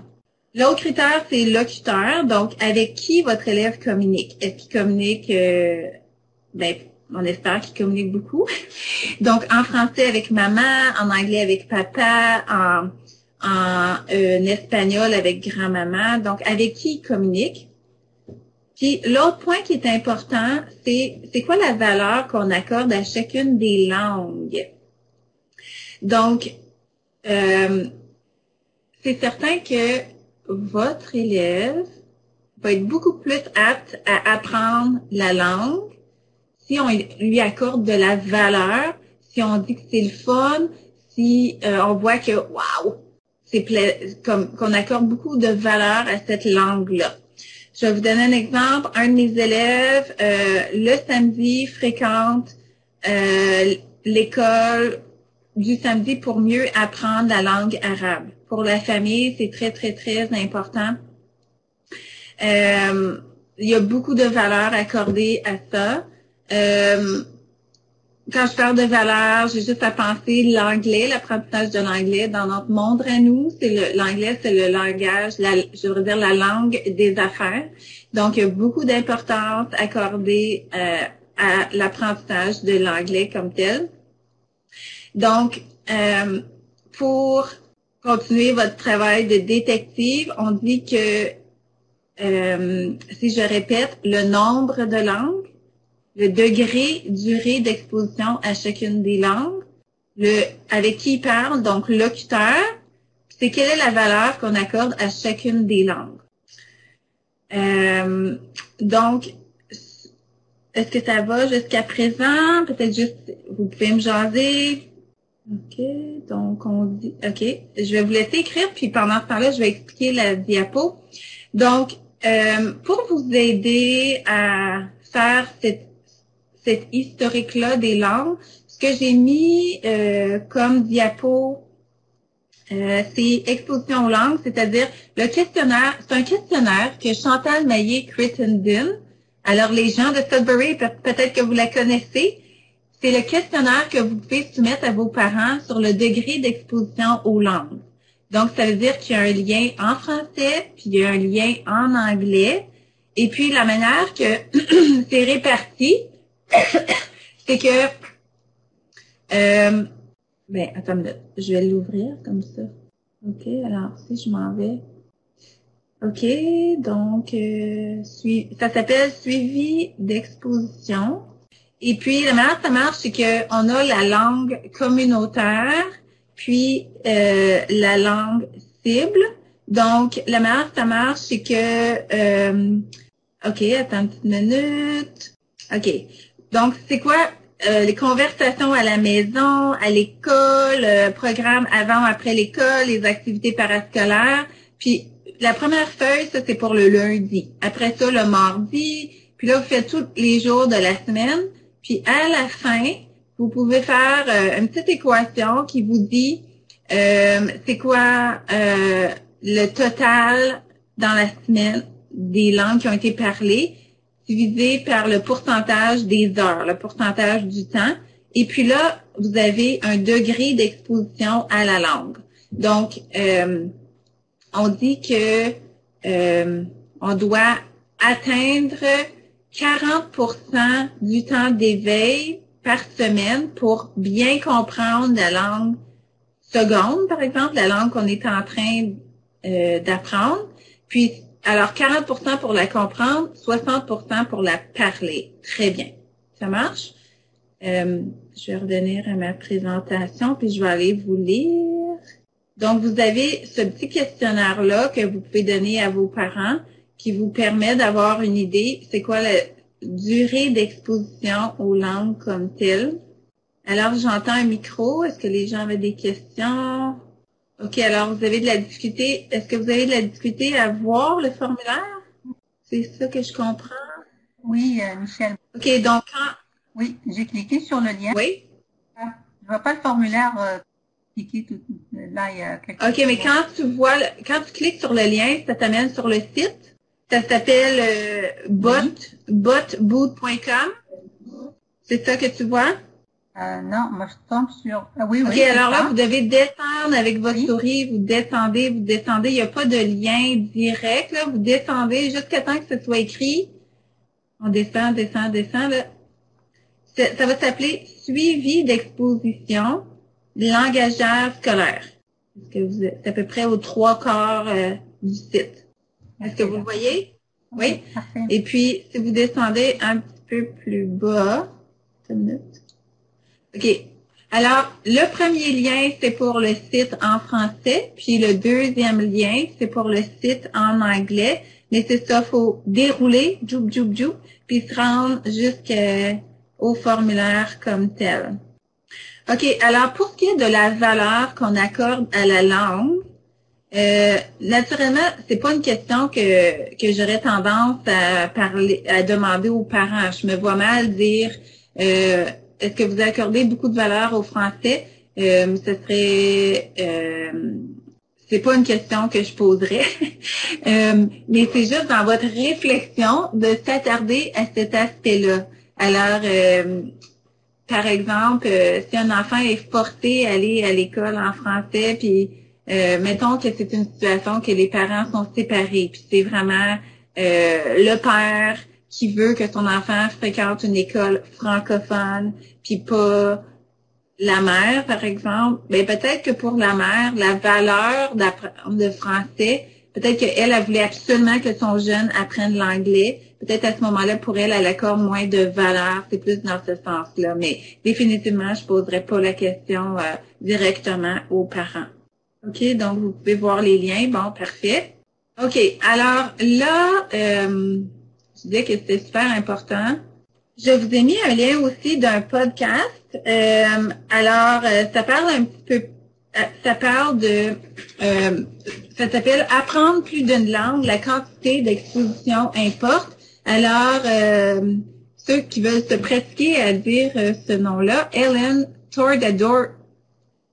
L'autre critère, c'est locuteur. Donc, avec qui votre élève communique? Est-ce qu'il communique, ben, on espère qu'il communique beaucoup. Donc, en français avec maman, en anglais avec papa, en en euh, espagnol avec grand-maman, donc avec qui il communique. Puis l'autre point qui est important, c'est c'est quoi la valeur qu'on accorde à chacune des langues? Donc, euh, c'est certain que votre élève va être beaucoup plus apte à apprendre la langue si on lui accorde de la valeur, si on dit que c'est le fun, si euh, on voit que waouh, qu'on accorde beaucoup de valeur à cette langue-là. Je vais vous donner un exemple. Un de mes élèves, euh, le samedi, fréquente euh, l'école du samedi pour mieux apprendre la langue arabe. Pour la famille, c'est très, très, très important. Euh, il y a beaucoup de valeurs accordées à ça. Euh, quand je parle de valeurs, j'ai juste à penser l'anglais, l'apprentissage de l'anglais dans notre monde à nous. C'est l'anglais, c'est le langage, la, je veux dire la langue des affaires. Donc, il y a beaucoup d'importance accordée euh, à l'apprentissage de l'anglais comme tel. Donc, euh, pour continuer votre travail de détective, on dit que, euh, si je répète, le nombre de langues, le degré, durée d'exposition à chacune des langues, le avec qui il parle, donc locuteur, c'est quelle est la valeur qu'on accorde à chacune des langues. Euh, donc, est-ce que ça va jusqu'à présent? Peut-être juste, vous pouvez me jaser. OK, donc on dit, OK, je vais vous laisser écrire, puis pendant ce temps-là, je vais expliquer la diapo. Donc, euh, pour vous aider à faire cette, cette historique-là des langues, ce que j'ai mis euh, comme diapo, euh, c'est exposition aux langues, c'est-à-dire le questionnaire, c'est un questionnaire que Chantal Maillé-Crittenden, alors les gens de Sudbury, peut-être que vous la connaissez, c'est le questionnaire que vous pouvez soumettre à vos parents sur le degré d'exposition aux langues. Donc, ça veut dire qu'il y a un lien en français, puis il y a un lien en anglais. Et puis, la manière que c'est réparti, c'est que... Euh, ben, attends je vais l'ouvrir comme ça. OK, alors si je m'en vais... OK, donc, euh, ça s'appelle suivi d'exposition. Et puis, la manière que ça marche, c'est qu'on a la langue communautaire, puis euh, la langue cible. Donc, la manière que ça marche, c'est que... Euh, OK, attends une petite minute. OK. Donc, c'est quoi euh, les conversations à la maison, à l'école, programme avant, après l'école, les activités parascolaires? Puis, la première feuille, ça, c'est pour le lundi. Après ça, le mardi. Puis là, vous faites tous les jours de la semaine. Puis à la fin, vous pouvez faire euh, une petite équation qui vous dit euh, c'est quoi euh, le total dans la semaine des langues qui ont été parlées divisé par le pourcentage des heures, le pourcentage du temps. Et puis là, vous avez un degré d'exposition à la langue. Donc, on dit que on doit atteindre 40% du temps d'éveil par semaine pour bien comprendre la langue seconde, par exemple, la langue qu'on est en train euh, d'apprendre. Puis, alors 40% pour la comprendre, 60% pour la parler. Très bien. Ça marche? Euh, je vais revenir à ma présentation, puis je vais aller vous lire. Donc, vous avez ce petit questionnaire-là que vous pouvez donner à vos parents qui vous permet d'avoir une idée, c'est quoi la durée d'exposition aux langues comme telles? Alors, j'entends un micro. Est-ce que les gens avaient des questions? OK, alors vous avez de la difficulté. Est-ce que vous avez de la difficulté à voir le formulaire? C'est ça que je comprends?
Oui, euh, Michel.
OK, donc quand...
Oui, j'ai cliqué sur le lien.
Oui.
Ah, je vois pas le formulaire euh, cliquer tout, là. Il y a quelque
OK, mais quand tu vois, quand tu cliques sur le lien, ça t'amène sur le site. Ça s'appelle euh, bot, botboot.com. C'est ça que tu vois?
Euh, non, moi je tombe sur. Ah oui,
oui. OK, alors là, vous devez descendre avec votre souris, vous descendez, vous descendez. Il n'y a pas de lien direct, là. Vous descendez jusqu'à temps que ce soit écrit. On descend, descend, descend. Là. Ça, va s'appeler suivi d'exposition langageur scolaire. C'est à peu près aux trois quarts euh, du site? Est-ce que vous le voyez? Oui. Et puis, si vous descendez un petit peu plus bas, une minute. OK. Alors, le premier lien, c'est pour le site en français, puis le deuxième lien, c'est pour le site en anglais. Mais c'est ça, faut dérouler, joup, joup, joup, puis se rendre jusqu'au formulaire comme tel. OK, alors pour ce qui est de la valeur qu'on accorde à la langue, Euh, naturellement, c'est pas une question que, que j'aurais tendance à parler, à demander aux parents. Je me vois mal dire euh, est-ce que vous accordez beaucoup de valeur au français? Euh, ce serait euh, c'est pas une question que je poserais, euh, mais c'est juste dans votre réflexion de s'attarder à cet aspect-là. Alors, euh, par exemple, euh, si un enfant est forcé à aller à l'école en français, puis euh, mettons que c'est une situation que les parents sont séparés, puis c'est vraiment euh, le père qui veut que son enfant fréquente une école francophone, puis pas la mère, par exemple, ben peut-être que pour la mère, la valeur d'apprendre le français, peut-être qu'elle, elle voulait absolument que son jeune apprenne l'anglais. Peut-être à ce moment-là, pour elle, elle accorde moins de valeur. C'est plus dans ce sens-là. Mais définitivement, je poserai pas la question euh, directement aux parents. OK, donc vous pouvez voir les liens. Bon, parfait. OK, alors là, euh, disais que c'était super important. Je vous ai mis un lien aussi d'un podcast. Euh, alors, euh, ça parle un petit peu, euh, ça parle de, ça s'appelle Apprendre plus d'une langue, la quantité d'exposition importe. Alors, ceux qui veulent se pratiquer à dire ce nom-là, Ellen Tordador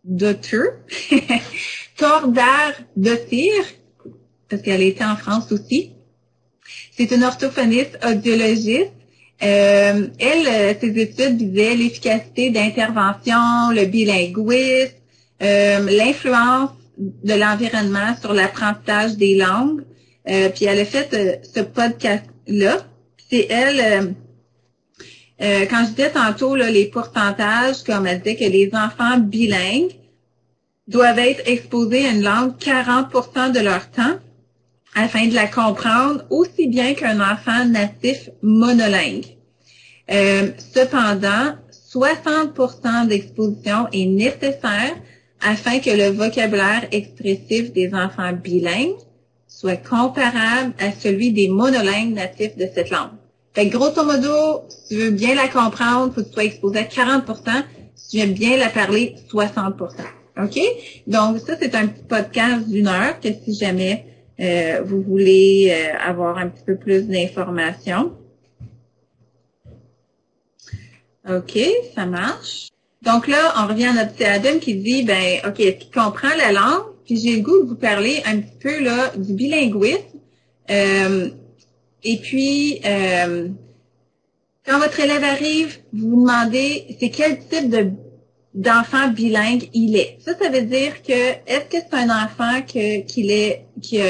Dotter, Tordar Dottir, parce qu'elle était en France aussi. C'est une orthophoniste audiologiste. Euh, elle, euh, ses études visaient l'efficacité d'intervention, le bilinguisme, euh, l'influence de l'environnement sur l'apprentissage des langues. puis elle a fait ce podcast-là. C'est elle, quand je disais tantôt là, les pourcentages, comme elle disait que les enfants bilingues doivent être exposés à une langue 40% de leur temps afin de la comprendre aussi bien qu'un enfant natif monolingue. Euh, cependant, 60% d'exposition est nécessaire afin que le vocabulaire expressif des enfants bilingues soit comparable à celui des monolingues natifs de cette langue. Fait grosso modo, si tu veux bien la comprendre, faut que tu sois exposé à 40% si tu veux bien la parler, 60% OK? Donc, ça, c'est un petit podcast d'une heure que si jamais euh, vous voulez euh, avoir un petit peu plus d'informations? OK, ça marche. Donc là, on revient à notre petit Adam qui dit, ben, OK, est-ce qu'il comprend la langue? Puis j'ai le goût de vous parler un petit peu là du bilinguisme. Euh, et puis, quand votre élève arrive, vous vous demandez, c'est quel type de d'enfant bilingue il est. Ça, ça veut dire que est-ce que c'est un enfant que, qu'il est qui,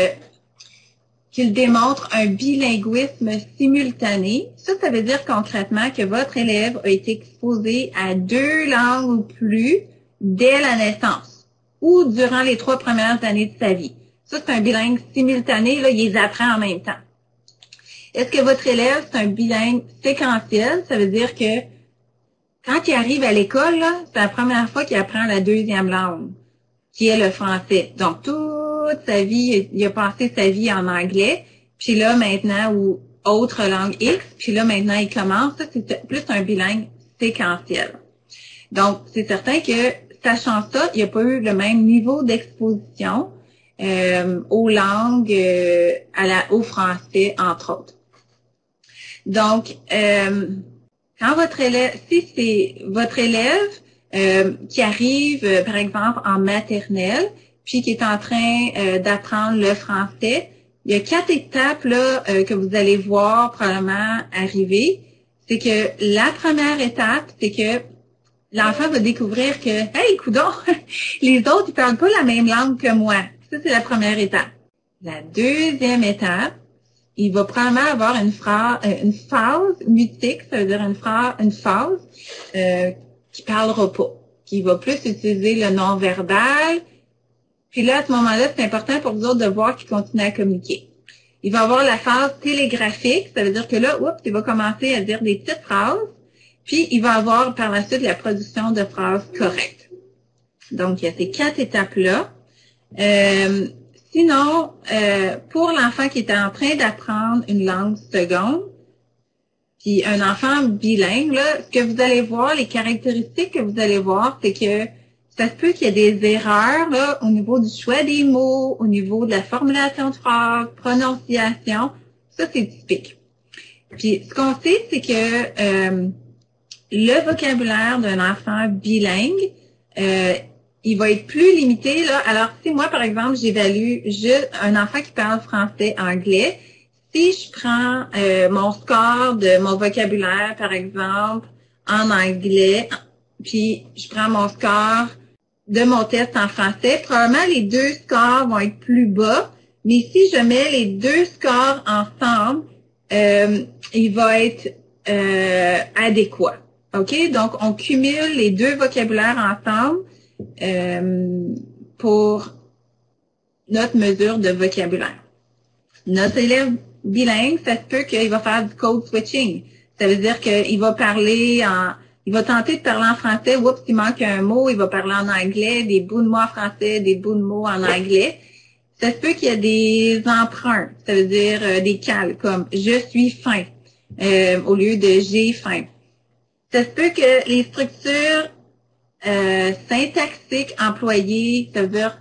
qu'il démontre un bilinguisme simultané? Ça, ça veut dire concrètement que votre élève a été exposé à deux langues ou plus dès la naissance ou durant les trois premières années de sa vie. Ça, c'est un bilingue simultané, là, il les apprend en même temps. Est-ce que votre élève, c'est un bilingue séquentiel? Ça veut dire que quand il arrive à l'école, c'est la première fois qu'il apprend la deuxième langue, qui est le français. Donc, toute sa vie, il a passé sa vie en anglais, puis là, maintenant, ou autre langue X, puis là, maintenant, il commence. Ça, c'est plus un bilingue séquentiel. Donc, c'est certain que, sachant ça, il n'y a pas eu le même niveau d'exposition euh, aux langues, euh, à la, au français, entre autres. Donc, euh, quand votre élève, si c'est votre élève euh, qui arrive, euh, par exemple, en maternelle, puis qui est en train euh, d'apprendre le français, il y a quatre étapes là que vous allez voir probablement arriver. C'est que la première étape, c'est que l'enfant va découvrir que, hey, coudon, les autres, ils parlent pas la même langue que moi. Ça, c'est la première étape. La deuxième étape, il va probablement avoir une phrase, euh, une phase mutique, ça veut dire une phrase, une phase euh, qui parlera pas, qui va plus utiliser le non-verbal. Puis là, à ce moment-là, c'est important pour vous autres de voir qu'il continue à communiquer. Il va avoir la phase télégraphique, ça veut dire que là, oups, il va commencer à dire des petites phrases, puis il va avoir par la suite la production de phrases correctes. Donc, il y a ces quatre étapes-là. Euh, Sinon, euh, pour l'enfant qui est en train d'apprendre une langue seconde, puis un enfant bilingue, là, ce que vous allez voir, les caractéristiques que vous allez voir, c'est que ça se peut qu'il y ait des erreurs là, au niveau du choix des mots, au niveau de la formulation de phrase, prononciation. Ça, c'est typique. Puis, ce qu'on sait, c'est que euh, le vocabulaire d'un enfant bilingue, euh, il va être plus limité. Là. Alors, si moi, par exemple, j'évalue juste un enfant qui parle français, anglais, si je prends euh, mon score de mon vocabulaire, par exemple, en anglais, puis je prends mon score de mon test en français, probablement les deux scores vont être plus bas, mais si je mets les deux scores ensemble, euh, il va être euh, adéquat. OK? Donc, on cumule les deux vocabulaires ensemble euh, pour notre mesure de vocabulaire. Notre élève bilingue, ça se peut qu'il va faire du code switching. Ça veut dire qu'il va parler en, il va tenter de parler en français, oups, il manque un mot, il va parler en anglais, des bouts de mots en français, des bouts de mots en anglais. Ça se peut qu'il y ait des emprunts, ça veut dire euh, des cales comme je suis fin euh, au lieu de j'ai faim. Ça se peut que les structures euh, syntaxiques employées, ça veut dire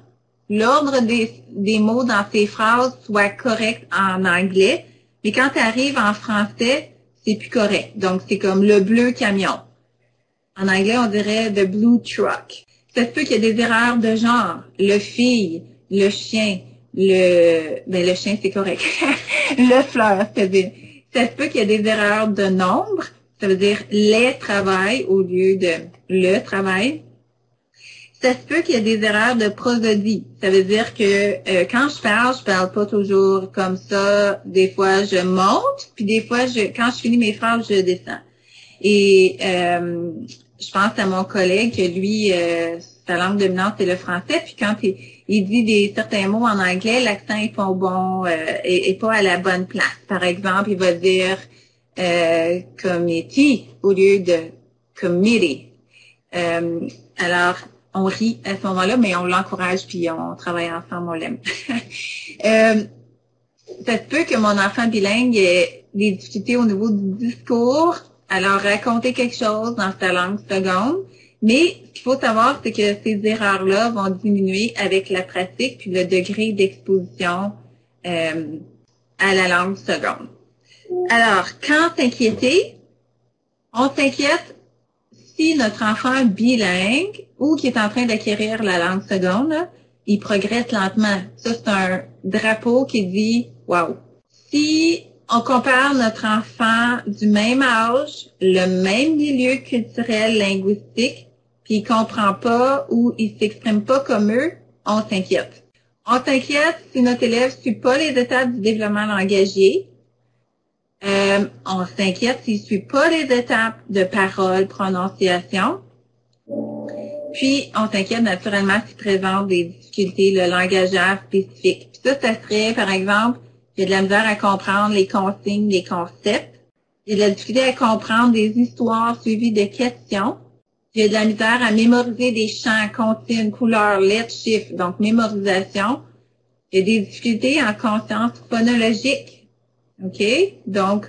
l'ordre des, des mots dans ces phrases soit correct en anglais, mais quand tu arrives en français, c'est plus correct. Donc, c'est comme le bleu camion. En anglais, on dirait the blue truck. Ça se peut qu'il y ait des erreurs de genre. Le fille, le chien, le, ben, le chien, c'est correct. le fleur, c'est-à-dire. Ça se peut qu'il y ait des erreurs de nombre. Ça veut dire les travail au lieu de le travail. Ça se peut qu'il y ait des erreurs de prosodie. Ça veut dire que euh, quand je parle, je parle pas toujours comme ça. Des fois, je monte, puis des fois, je, quand je finis mes phrases, je descends. Et euh, je pense à mon collègue que lui, euh, sa langue dominante, c'est le français. Puis quand il, dit des certains mots en anglais, l'accent est pas bon, euh, pas à la bonne place. Par exemple, il va dire euh, committee au lieu de committee. Euh, alors, on rit à ce moment-là, mais on l'encourage puis on travaille ensemble, on l'aime. euh, ça se peut que mon enfant bilingue ait des difficultés au niveau du discours, alors raconter quelque chose dans sa langue seconde, mais ce qu'il faut savoir, c'est que ces erreurs-là vont diminuer avec la pratique puis le degré d'exposition euh, à la langue seconde. Alors, quand s'inquiéter, on s'inquiète si notre enfant bilingue ou qui est en train d'acquérir la langue seconde, il progresse lentement. Ça, c'est un drapeau qui dit Wow. Si on compare notre enfant du même âge, le même milieu culturel, linguistique, puis il comprend pas ou il s'exprime pas comme eux, on s'inquiète. On s'inquiète si notre élève suit pas les étapes du développement langagier. Euh, on s'inquiète s'il suit pas les étapes de parole, prononciation. Puis, on s'inquiète naturellement s'il présente des difficultés, le langageur spécifique. Puis ça, ça serait, par exemple, a de la misère à comprendre les consignes, les concepts. A de la difficulté à comprendre des histoires suivies de questions. A de la misère à mémoriser des champs, consignes, couleurs, lettres, chiffres, donc mémorisation. A des difficultés en conscience phonologique. OK? Donc,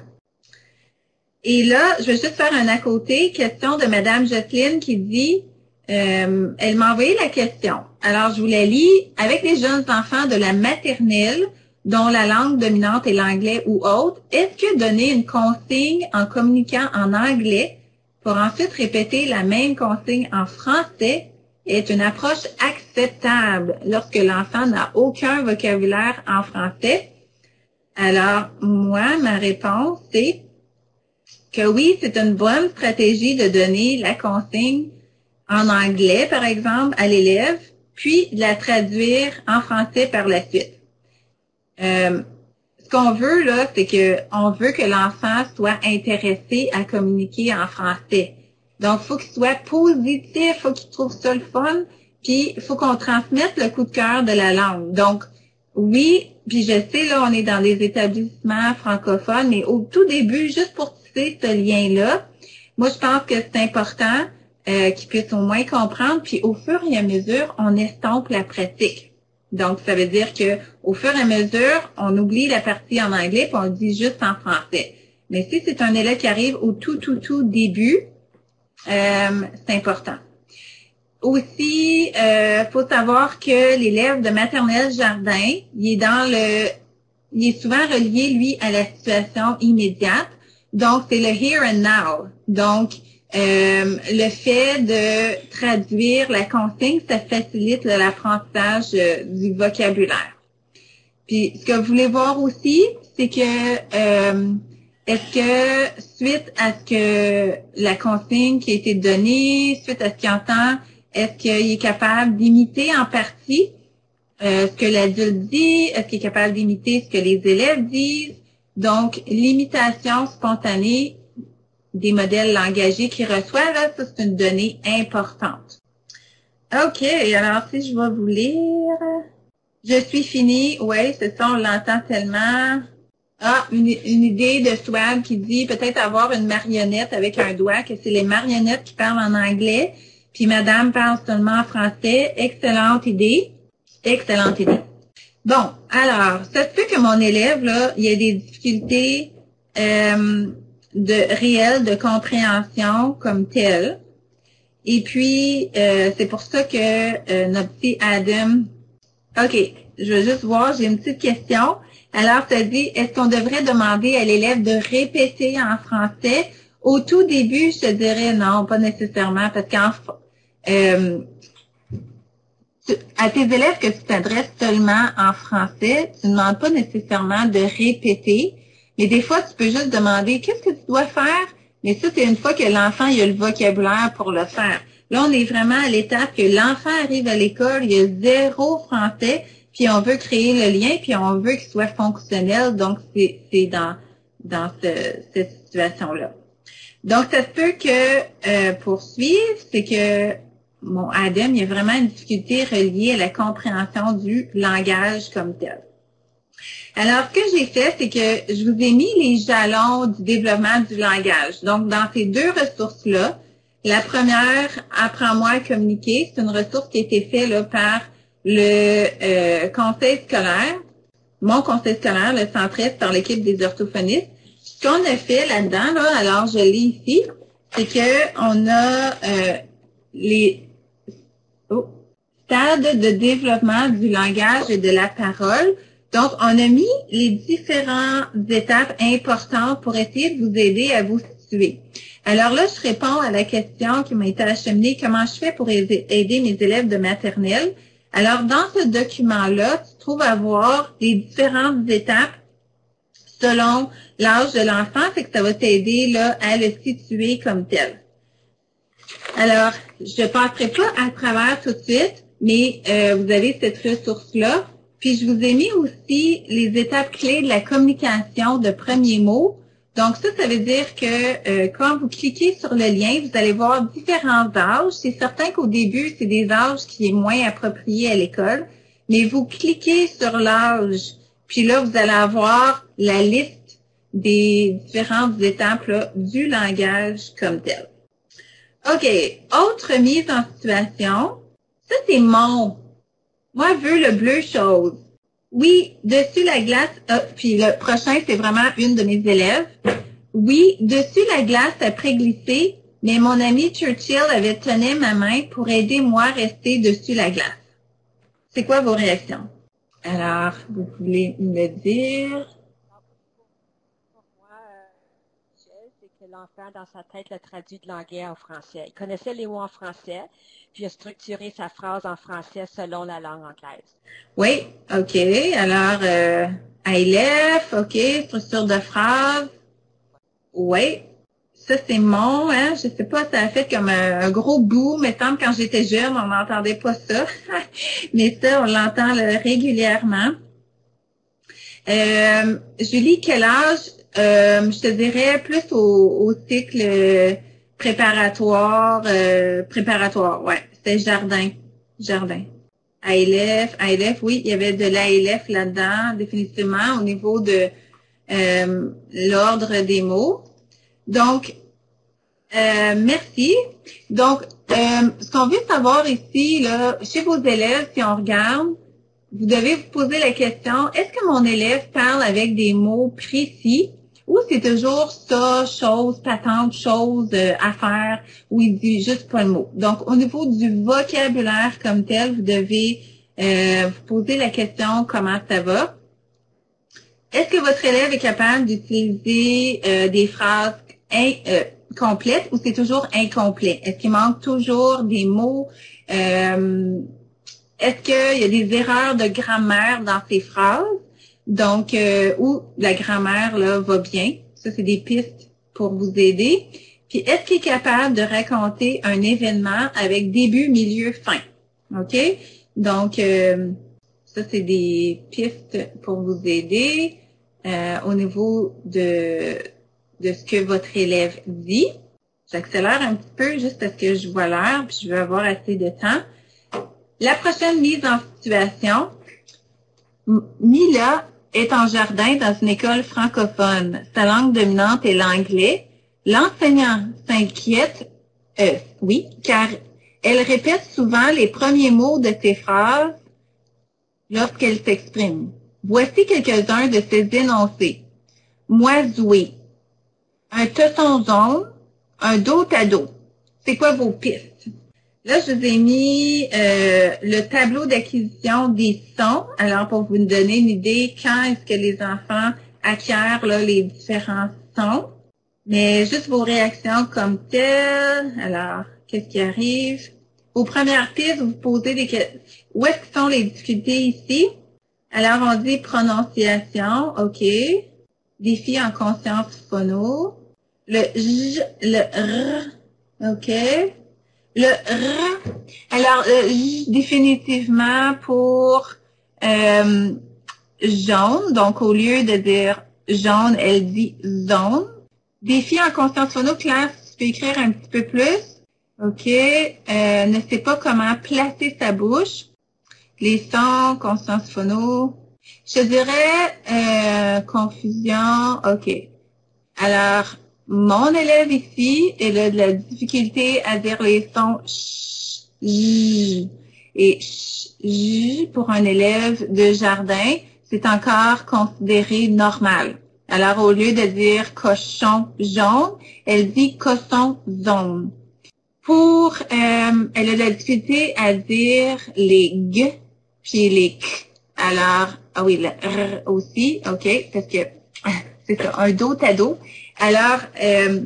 et là, je vais juste faire un à côté. Question de Madame Jocelyne qui dit, euh, elle m'a envoyé la question. Alors, je vous la lis. Avec les jeunes enfants de la maternelle dont la langue dominante est l'anglais ou autre, est-ce que donner une consigne en communiquant en anglais pour ensuite répéter la même consigne en français est une approche acceptable lorsque l'enfant n'a aucun vocabulaire en français? Alors, moi, ma réponse, c'est que oui, c'est une bonne stratégie de donner la consigne en anglais, par exemple, à l'élève, puis de la traduire en français par la suite. Euh, ce qu'on veut, là, c'est que on veut que l'enfant soit intéressé à communiquer en français. Donc, faut qu'il soit positif, faut qu'il trouve ça le fun, puis faut qu'on transmette le coup de cœur de la langue. Donc, oui, puis je sais, là, on est dans des établissements francophones, mais au tout début, juste pour tisser ce lien-là, moi, je pense que c'est important euh, qu'ils puissent au moins comprendre, puis au fur et à mesure, on estompe la pratique. Donc, ça veut dire que au fur et à mesure, on oublie la partie en anglais puis on le dit juste en français. Mais si c'est un élève qui arrive au tout, tout, tout début, euh, c'est important. Aussi, euh, faut savoir que l'élève de maternelle jardin, il est dans le, il est souvent relié lui à la situation immédiate. Donc c'est le here and now. Donc euh, le fait de traduire la consigne, ça facilite l'apprentissage euh, du vocabulaire. Puis ce que vous voulez voir aussi, c'est que euh, est-ce que suite à ce que la consigne qui a été donnée, suite à ce qu'il entend, est-ce qu'il est capable d'imiter en partie ce que l'adulte dit? Est-ce qu'il est capable d'imiter ce que les élèves disent? Donc, l'imitation spontanée des modèles langagiers qu'il reçoit, là, ça, c'est une donnée importante. OK, alors si je vais vous lire. Je suis fini. Oui, c'est ça, on l'entend tellement. Ah, une, idée de Swag qui dit peut-être avoir une marionnette avec un doigt, que c'est les marionnettes qui parlent en anglais, puis madame parle seulement en français. Excellente idée. Excellente idée. Bon, alors, ça se peut que mon élève, là, il ait des difficultés euh, de réel de compréhension comme tel. Et puis, euh, c'est pour ça que euh, notre petit Adam... OK, je veux juste voir, j'ai une petite question. Alors, ça dit, est-ce qu'on devrait demander à l'élève de répéter en français? Au tout début, je te dirais non, pas nécessairement, parce qu'en euh, à tes élèves que tu t'adresses seulement en français, tu ne demandes pas nécessairement de répéter, mais des fois, tu peux juste demander qu'est-ce que tu dois faire, mais ça, c'est une fois que l'enfant a le vocabulaire pour le faire. Là, on est vraiment à l'étape que l'enfant arrive à l'école, il y a zéro français, puis on veut créer le lien, puis on veut qu'il soit fonctionnel. Donc, c'est dans, dans cette situation-là. Donc, ça se peut que, euh, c'est que mon Adam, il y a vraiment une difficulté reliée à la compréhension du langage comme tel. Alors, ce que j'ai fait, c'est que je vous ai mis les jalons du développement du langage. Donc, dans ces deux ressources-là, la première, Apprends-moi à communiquer, c'est une ressource qui a été faite par le euh, conseil scolaire, mon conseil scolaire, le centre par l'équipe des orthophonistes. Ce qu'on a fait là-dedans, là, alors je l'ai ici, c'est qu'on a euh, les oh, stades de développement du langage et de la parole donc, on a mis les différentes étapes importantes pour essayer de vous aider à vous situer. Alors là, je réponds à la question qui m'a été acheminée, comment je fais pour aider mes élèves de maternelle? Alors, dans ce document-là, tu trouves à voir les différentes étapes selon l'âge de l'enfant, c'est que ça va t'aider là à le situer comme tel. Alors, je passerai pas à travers tout de suite, mais euh, vous avez cette ressource-là puis je vous ai mis aussi les étapes clés de la communication de premiers mots. Donc ça, ça veut dire que euh, quand vous cliquez sur le lien, vous allez voir différents âges. C'est certain qu'au début, c'est des âges qui est moins approprié à l'école, mais vous cliquez sur l'âge, puis là, vous allez avoir la liste des différentes étapes du langage comme tel. OK. Autre mise en situation. Ça, c'est mon moi, je veux le bleu chose. Oui, dessus la glace, ah, puis le prochain, c'est vraiment une de mes élèves. Oui, dessus la glace après glissé, mais mon ami Churchill avait tenu ma main pour aider moi à rester dessus la glace. C'est quoi vos réactions? Alors, vous pouvez me dire?
L'enfant, dans sa tête, le traduit de l'anglais en français. Il connaissait les mots en français, puis il a structuré sa phrase en français selon la langue anglaise.
Oui, OK. Alors, euh, ILF, OK, structure de phrase. Oui. Ça, c'est mon, hein, je sais pas, ça a fait comme un, gros bout, mais tant quand j'étais jeune, on n'entendait pas ça. mais ça, on l'entend régulièrement. Euh, Julie, quel âge euh, je te dirais plus au, cycle préparatoire, euh, préparatoire, ouais. C'était jardin, jardin. ALF, ALF, oui, il y avait de l'ALF là-dedans, définitivement, au niveau de euh, l'ordre des mots. Donc, merci. Donc, ce qu'on veut savoir ici, là, chez vos élèves, si on regarde, vous devez vous poser la question, est-ce que mon élève parle avec des mots précis? Ou c'est toujours ça, chose, patente, chose euh, à faire, ou il dit juste pas le mot. Donc, au niveau du vocabulaire comme tel, vous devez euh, vous poser la question comment ça va? Est-ce que votre élève est capable d'utiliser euh, des phrases complètes ou c'est toujours incomplet? Est-ce qu'il manque toujours des mots? Est-ce qu'il y a des erreurs de grammaire dans ces phrases? Donc, euh, où la grammaire là, va bien. Ça, c'est des pistes pour vous aider. Puis, est-ce qu'il est capable de raconter un événement avec début, milieu, fin? OK? Donc, euh, ça, c'est des pistes pour vous aider euh, au niveau de, de ce que votre élève dit. J'accélère un petit peu juste parce que je vois l'heure puis je veux avoir assez de temps. La prochaine mise en situation, Mila est en jardin dans une école francophone. Sa langue dominante est l'anglais. L'enseignant s'inquiète, euh, oui, car elle répète souvent les premiers mots de ses phrases lorsqu'elle s'exprime. Voici quelques-uns de ces énoncés. Moisoué, un tesson zone, un dos à dos. C'est quoi vos pistes? Là, je vous ai mis euh, le tableau d'acquisition des sons. Alors, pour vous donner une idée, quand est-ce que les enfants acquièrent les différents sons. Mais juste vos réactions comme telles. Alors, qu'est-ce qui arrive? Aux premières pistes, vous posez des questions. Où est-ce que sont les difficultés ici? Alors, on dit prononciation, OK. Défi en conscience phono. Le J, le R, OK. Le R, alors euh, définitivement pour euh, jaune, donc au lieu de dire jaune, elle dit zone. Défi en conscience phono, Claire, tu peux écrire un petit peu plus. OK. Euh, ne sait pas comment placer sa bouche. Les sons, conscience phono. Je dirais euh, confusion. OK. Alors, mon élève ici, il a de la difficulté à dire les sons ch. Et j pour un élève de jardin, c'est encore considéré normal. Alors, au lieu de dire cochon jaune, elle dit cochon zone. Pour, euh, elle a de la difficulté à dire les g puis les k. Alors, ah oui, le r aussi, ok, parce que c'est ça, un dos à dos. Alors, euh,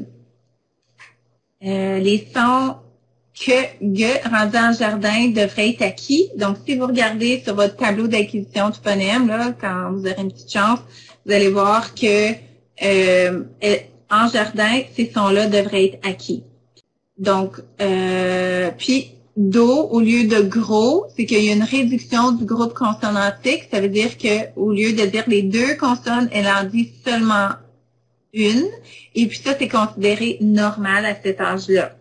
euh, les sons que, ge, rendus en jardin devraient être acquis. Donc, si vous regardez sur votre tableau d'acquisition de phonème, là, quand vous aurez une petite chance, vous allez voir que euh, en jardin, ces sons-là devraient être acquis. Donc, puis do au lieu de gros, c'est qu'il y a une réduction du groupe consonantique. Ça veut dire que au lieu de dire les deux consonnes, elle en dit seulement une. Et puis ça, c'est considéré normal à cet âge-là.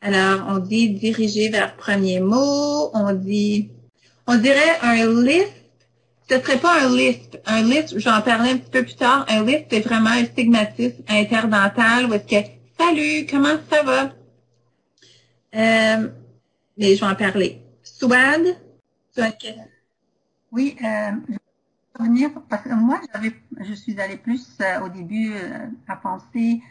Alors, on dit diriger vers premier mot. On dit, on dirait un list. Ce serait pas un list. Un list, j'en parlais un petit peu plus tard. Un list, c'est vraiment un stigmatisme interdental où est-ce que, salut, comment ça va? Euh, mais je vais en parler. Souad, tu as
Oui, euh, revenir parce que moi j'avais je suis allée plus euh, au début euh, à penser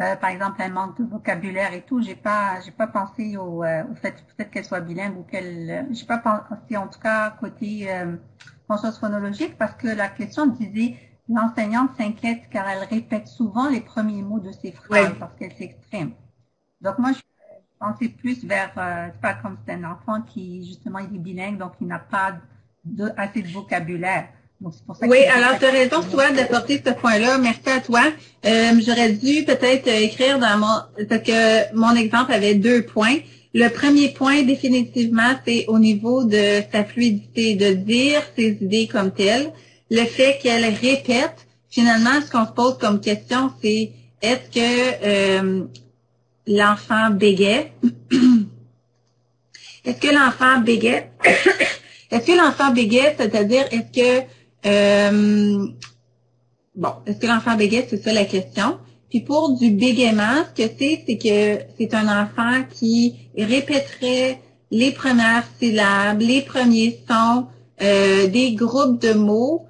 euh, par exemple un manque de vocabulaire et tout. J'ai pas j'ai pas pensé au, au fait peut-être qu'elle soit bilingue ou qu'elle j'ai pas pensé en tout cas côté conscience phonologique parce que la question disait l'enseignante s'inquiète car elle répète souvent les premiers mots de ses phrases parce qu'elle s'exprime. Donc moi je pensais plus vers pas comme c'est un enfant qui justement il est bilingue donc il n'a pas de, assez de vocabulaire
oui, alors tu as raison, toi, d'apporter ce point-là. Merci à toi. Euh, J'aurais dû peut-être euh, écrire dans mon parce que mon exemple avait deux points. Le premier point, définitivement, c'est au niveau de sa fluidité, de dire ses idées comme telles. Le fait qu'elle répète, finalement, ce qu'on se pose comme question, c'est est-ce que euh, l'enfant bégaye? est-ce que l'enfant bégaye? est-ce que l'enfant bégaye, c'est-à-dire est-ce que euh, bon, est-ce que l'enfant bégaye, c'est ça la question? Puis pour du bégaiement, ce que c'est, c'est que c'est un enfant qui répéterait les premières syllabes, les premiers sons, euh, des groupes de mots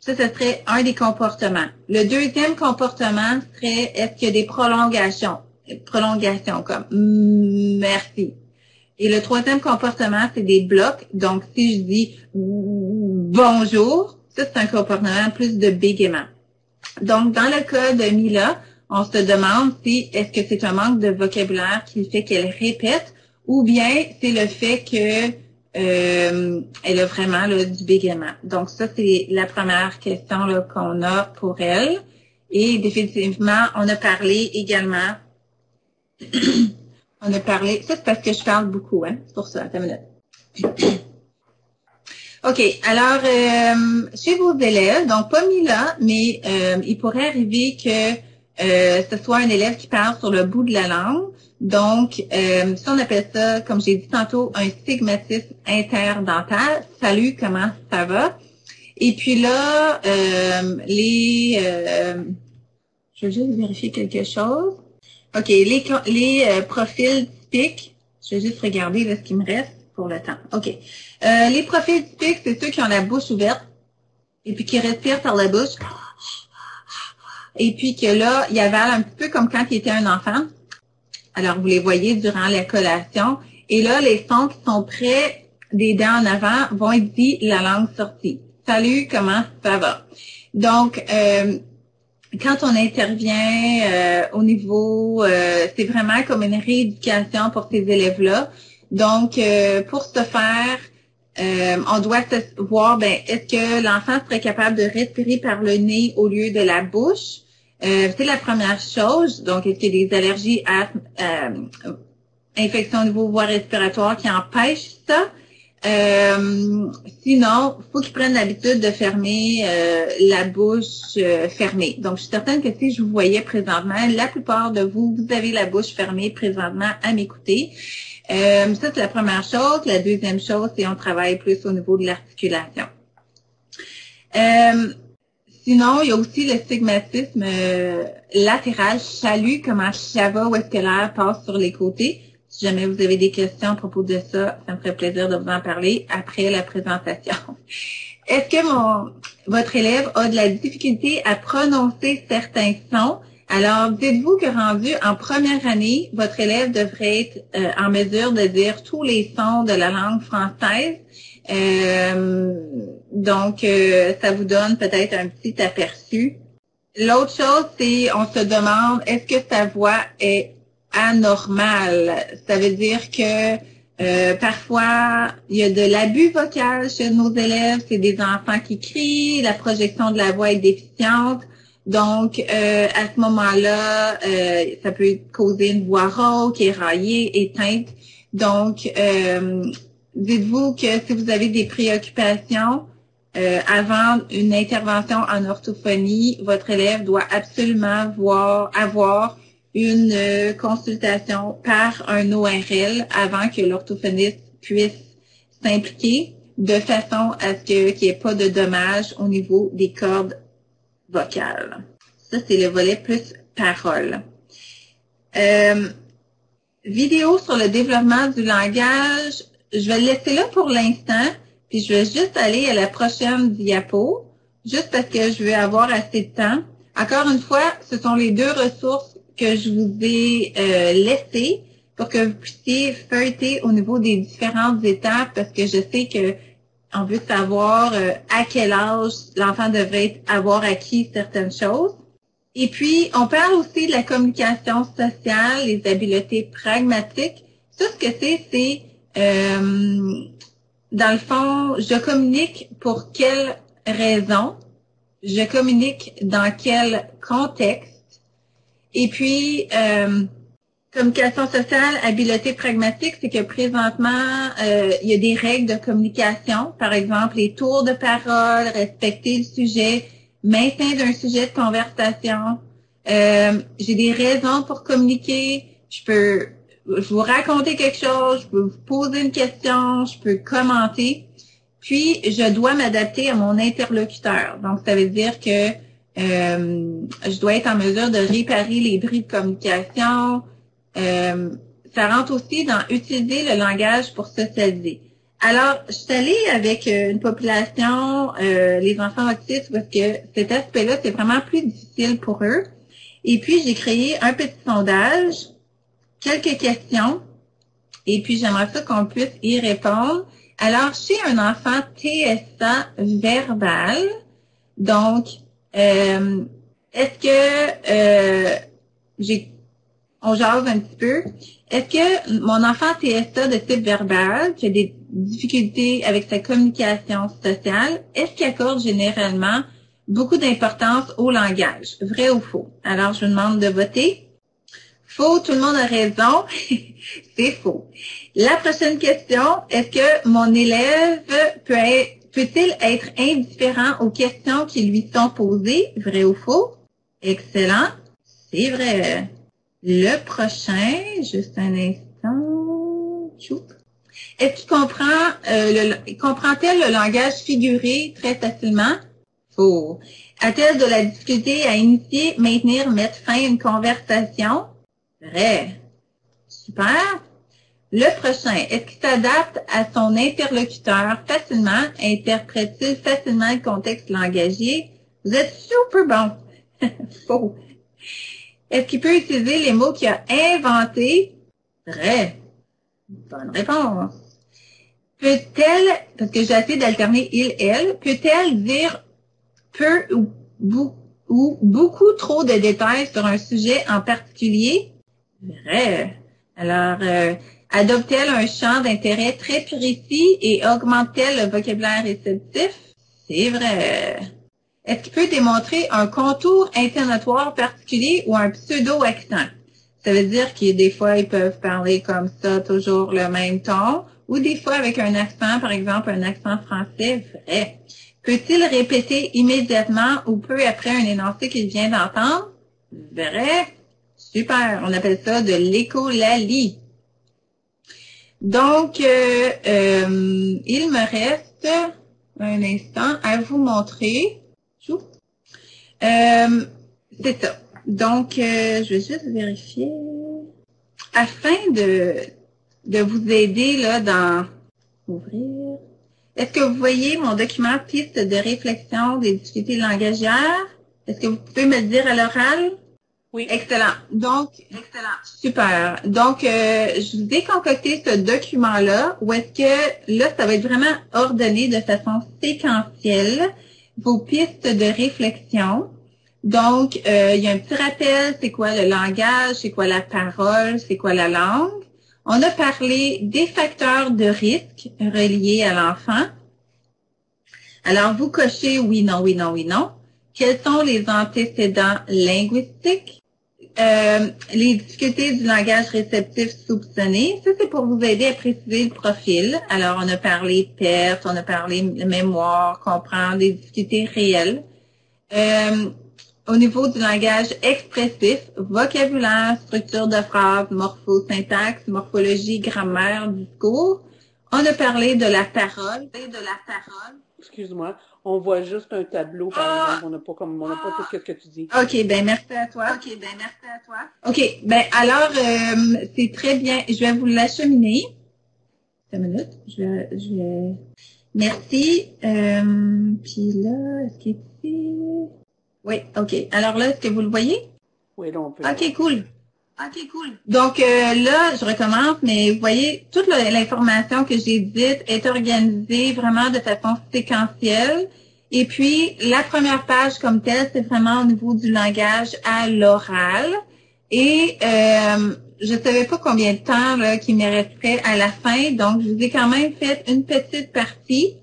Ça, ce serait un des comportements. Le deuxième comportement serait est-ce qu'il y a des prolongations? Prolongations comme merci. Et le troisième comportement, c'est des blocs. Donc, si je dis bonjour, ça, c'est un comportement plus de bégaiement. Donc, dans le cas de Mila, on se demande si est-ce que c'est un manque de vocabulaire qui fait qu'elle répète ou bien c'est le fait que euh, elle a vraiment du bégaiement. Donc ça, c'est la première question qu'on a pour elle. Et définitivement, on a parlé également, on a parlé, ça c'est parce que je parle beaucoup, hein, pour ça, une minute. OK, alors, euh, chez vos élèves, donc pas Mila, mais euh, il pourrait arriver que euh, ce soit un élève qui parle sur le bout de la langue. Donc, euh, on appelle ça, comme j'ai dit tantôt, un stigmatisme interdental. Salut, comment ça va? Et puis là, euh, les... Euh, je vais juste vérifier quelque chose. OK, les, les profils typiques, je vais juste regarder ce qui me reste pour le temps. OK. Euh, les profils typiques, c'est ceux qui ont la bouche ouverte et puis qui respirent par la bouche. Et puis que là, il avale un petit peu comme quand il était un enfant. Alors, vous les voyez durant la collation. Et là, les sons qui sont près des dents en avant vont être dit la langue sortie. Salut, comment ça va? Donc, euh, quand on intervient euh, au niveau, c'est vraiment comme une rééducation pour ces élèves-là. Donc, euh, pour ce faire, euh, on doit voir, ben, est-ce que l'enfant serait capable de respirer par le nez au lieu de la bouche? Euh, c'est la première chose. Donc, est-ce qu'il y a des allergies à infection au niveau voie respiratoire qui empêchent ça? sinon, il faut qu'ils prennent l'habitude de fermer la bouche fermée. Donc, je suis certaine que si je vous voyais présentement, la plupart de vous, vous avez la bouche fermée présentement à m'écouter. Euh, ça, c'est la première chose. La deuxième chose, c'est on travaille plus au niveau de l'articulation. Euh, sinon, il y a aussi le stigmatisme euh, latéral, chalut, comment ça va, où est-ce que l'air passe sur les côtés. Si jamais vous avez des questions à propos de ça, ça me ferait plaisir de vous en parler après la présentation. Est-ce que mon, votre élève a de la difficulté à prononcer certains sons? Alors, dites-vous que rendu en première année, votre élève devrait être euh, en mesure de dire tous les sons de la langue française. Euh, donc, euh, ça vous donne peut-être un petit aperçu. L'autre chose, c'est on se demande est-ce que sa voix est anormale? Ça veut dire que parfois, il y a de l'abus vocal chez nos élèves. C'est des enfants qui crient, la projection de la voix est déficiente. Donc, euh, à ce moment-là, euh, ça peut causer une voix rauque, éraillée, éteinte. Donc, euh, dites-vous que si vous avez des préoccupations avant une intervention en orthophonie, votre élève doit absolument voir, avoir une consultation par un ORL avant que l'orthophoniste puisse s'impliquer de façon à ce qu'il n'y ait pas de dommages au niveau des cordes vocale. Ça, c'est le volet plus parole. Euh, vidéo sur le développement du langage, je vais le laisser là pour l'instant, puis je vais juste aller à la prochaine diapo, juste parce que je veux avoir assez de temps. Encore une fois, ce sont les deux ressources que je vous ai euh, laissées pour que vous puissiez feuilleter au niveau des différentes étapes, parce que je sais que on veut savoir euh, à quel âge l'enfant devrait avoir acquis certaines choses. Et puis, on parle aussi de la communication sociale, les habiletés pragmatiques. Tout ce que c'est, c'est, euh, dans le fond, je communique pour quelle raison, je communique dans quel contexte, et puis, euh, Communication sociale, habileté pragmatique, c'est que présentement, euh, il y a des règles de communication, par exemple les tours de parole, respecter le sujet, maintien d'un sujet de conversation. Euh, j'ai des raisons pour communiquer. Je peux je vous raconter quelque chose, je peux vous poser une question, je peux commenter. Puis, je dois m'adapter à mon interlocuteur. Donc, ça veut dire que euh, je dois être en mesure de réparer les bris de communication, euh, ça rentre aussi dans utiliser le langage pour socialiser. Alors, je suis allée avec euh, une population, euh, les enfants autistes, parce que cet aspect-là, c'est vraiment plus difficile pour eux. Et puis, j'ai créé un petit sondage, quelques questions, et puis j'aimerais ça qu'on puisse y répondre. Alors, chez un enfant TSA verbal, donc, euh, est-ce que j'ai on jase un petit peu. Est-ce que mon enfant TSA de type verbal, qui a des difficultés avec sa communication sociale, est-ce qu'il accorde généralement beaucoup d'importance au langage? Vrai ou faux? Alors, je vous demande de voter. Faux, tout le monde a raison. C'est faux. La prochaine question, est-ce que mon élève peut être, peut-il être indifférent aux questions qui lui sont posées? Vrai ou faux? Excellent. C'est vrai. Le prochain, juste un instant. Est-ce qu'il comprend, euh, le, comprend-elle le langage figuré très facilement? Faux. A-t-elle de la difficulté à initier, maintenir, mettre fin à une conversation? Vrai. Super. Le prochain, est-ce qu'il s'adapte à son interlocuteur facilement? Interprète-t-il facilement le contexte langagier? Vous êtes super bon. Faux. Est-ce qu'il peut utiliser les mots qu'il a inventés? Vrai. Bonne réponse. Peut-elle, parce que j'ai essayé d'alterner il, elle, peut-elle dire peu ou, ou beaucoup trop de détails sur un sujet en particulier? Vrai. Alors, euh, adopte-t-elle un champ d'intérêt très précis et augmente-t-elle le vocabulaire réceptif? C'est vrai. Est-ce qu'il peut démontrer un contour intonatoire particulier ou un pseudo-accent? Ça veut dire que des fois, ils peuvent parler comme ça, toujours le même ton, ou des fois avec un accent, par exemple, un accent français vrai. Peut-il répéter immédiatement ou peu après un énoncé qu'il vient d'entendre? Vrai. Super. On appelle ça de l'écholalie. Donc, euh, euh, il me reste un instant à vous montrer euh, c'est ça. Donc, euh, je vais juste vérifier. Afin de, de vous aider là dans ouvrir. Est-ce que vous voyez mon document piste de réflexion des difficultés langagières? Est-ce que vous pouvez me le dire à l'oral?
Oui.
Excellent. Donc, excellent. Super. Donc, euh, je vous ai concocté ce document-là où est-ce que là, ça va être vraiment ordonné de façon séquentielle vos pistes de réflexion. Donc, euh, il y a un petit rappel, c'est quoi le langage, c'est quoi la parole, c'est quoi la langue. On a parlé des facteurs de risque reliés à l'enfant. Alors, vous cochez oui, non, oui, non, oui, non. Quels sont les antécédents linguistiques? Euh, les difficultés du langage réceptif soupçonné, ça c'est pour vous aider à préciser le profil. Alors, on a parlé perte, on a parlé mémoire, comprendre des difficultés réelles. Euh, au niveau du langage expressif, vocabulaire, structure de phrase, morpho-syntaxe, morphologie, grammaire, discours, on a parlé de la parole. De la parole.
Excuse-moi, on voit juste un tableau, par ah! exemple. On n'a pas comme on n'a pas tout ce que tu dis.
OK, ben merci à toi. OK, ben merci à toi. OK, ben alors euh, c'est très bien. Je vais vous l'acheminer. Une minute. Je vais, je vais... Merci. Euh, puis là, est-ce qu'il est ici? Oui, OK. Alors là, est-ce que vous le voyez?
Oui, là, on peut.
OK, cool. OK, cool. Donc euh, là, je recommence, mais vous voyez, toute l'information que j'ai dite est organisée vraiment de façon séquentielle. Et puis, la première page comme telle, c'est vraiment au niveau du langage à l'oral. Et euh, je ne savais pas combien de temps là, qu'il me resterait à la fin, donc je vous ai quand même fait une petite partie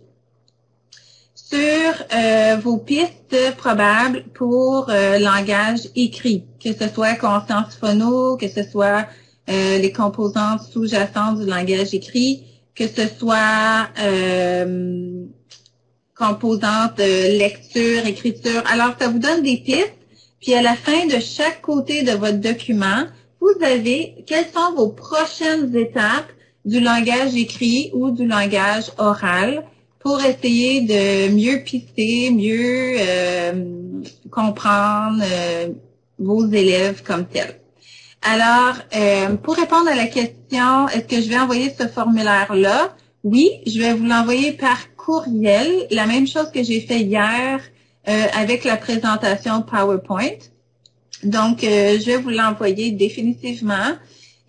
sur euh, vos pistes probables pour euh, langage écrit, que ce soit conscience phono, que ce soit euh, les composantes sous-jacentes du langage écrit, que ce soit euh, composantes lecture, écriture. Alors, ça vous donne des pistes. Puis à la fin de chaque côté de votre document, vous avez quelles sont vos prochaines étapes du langage écrit ou du langage oral pour essayer de mieux pister, mieux euh, comprendre euh, vos élèves comme tels. Alors, euh, pour répondre à la question, est-ce que je vais envoyer ce formulaire-là? oui, je vais vous l'envoyer par courriel, la même chose que j'ai fait hier avec la présentation PowerPoint. Donc, je vais vous l'envoyer définitivement.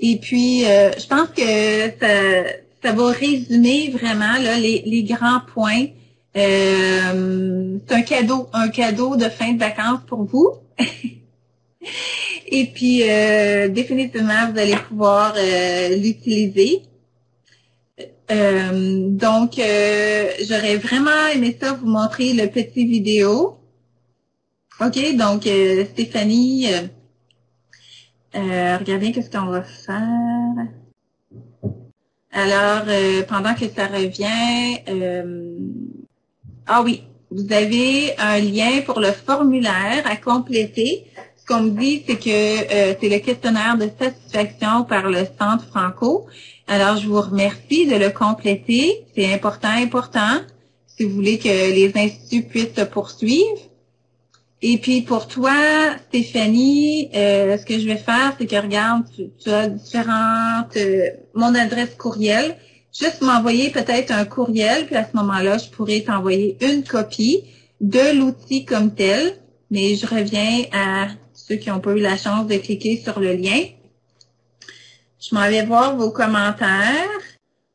Et puis, je pense que ça, ça va résumer vraiment là, les, les grands points. c'est un cadeau, un cadeau de fin de vacances pour vous. Et puis, définitivement, vous allez pouvoir l'utiliser. Euh, donc, euh, j'aurais vraiment aimé ça vous montrer le petit vidéo. OK, donc euh, Stéphanie, regardez qu'est-ce qu'on va faire. Alors, pendant que ça revient, ah oui, vous avez un lien pour le formulaire à compléter. Ce qu'on me dit, c'est que c'est le questionnaire de satisfaction par le Centre Franco. Alors, je vous remercie de le compléter. C'est important, important, si vous voulez que les instituts puissent se poursuivre. Et puis pour toi, Stéphanie, euh, ce que je vais faire, c'est que regarde, tu, as différentes, euh, mon adresse courriel. Juste m'envoyer peut-être un courriel, puis à ce moment-là, je pourrais t'envoyer une copie de l'outil comme tel. Mais je reviens à ceux qui n'ont pas eu la chance de cliquer sur le lien. Je m'en vais voir vos commentaires.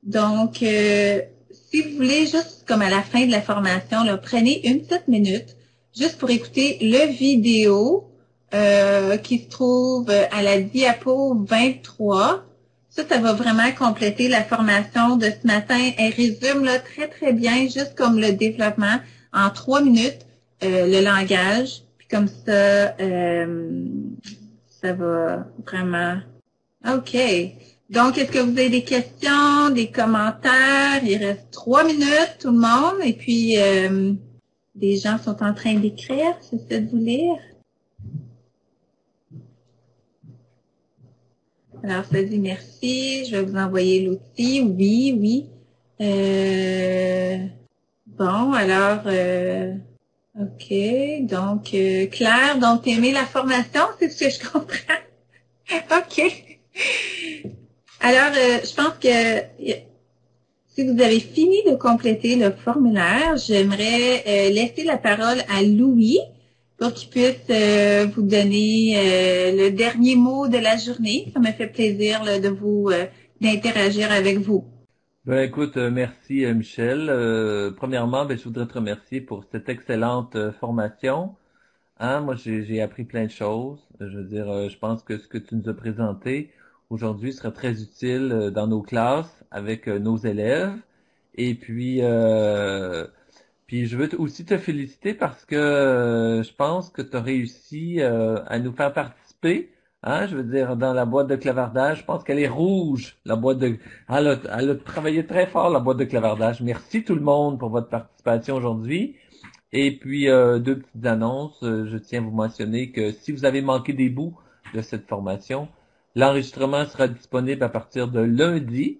Donc, euh, si vous voulez, juste comme à la fin de la formation, là, prenez une petite minute juste pour écouter le vidéo euh, qui se trouve à la diapo 23. Ça, ça va vraiment compléter la formation de ce matin. Elle résume là, très, très bien, juste comme le développement, en trois minutes, euh, le langage. Puis comme ça, ça va vraiment OK. Donc, est-ce que vous avez des questions, des commentaires? Il reste trois minutes, tout le monde. Et puis, euh, des gens sont en train d'écrire. J'essaie de vous lire? Alors, ça dit merci. Je vais vous envoyer l'outil. Oui, oui. Euh, bon, alors, euh, OK. Donc, Claire, donc, aimé la formation, c'est ce que je comprends. OK. Alors, euh, je pense que si vous avez fini de compléter le formulaire, j'aimerais euh, laisser la parole à Louis pour qu'il puisse euh, vous donner le dernier mot de la journée. Ça me fait plaisir de vous d'interagir avec vous.
Ben, écoute, merci Michel. premièrement, ben, je voudrais te remercier pour cette excellente formation. Hein, moi, j'ai appris plein de choses. Je veux dire, je pense que ce que tu nous as présenté, aujourd'hui serait très utile euh, dans nos classes avec euh, nos élèves. Et puis, euh, puis je veux aussi te féliciter parce que je pense que tu as réussi à nous faire participer. Hein, je veux dire, dans la boîte de clavardage, je pense qu'elle est rouge, la boîte de... Elle a, elle a travaillé très fort, la boîte de clavardage. Merci tout le monde pour votre participation aujourd'hui. Et puis, deux petites annonces. Je tiens à vous mentionner que si vous avez manqué des bouts de cette formation, L'enregistrement sera disponible à partir de lundi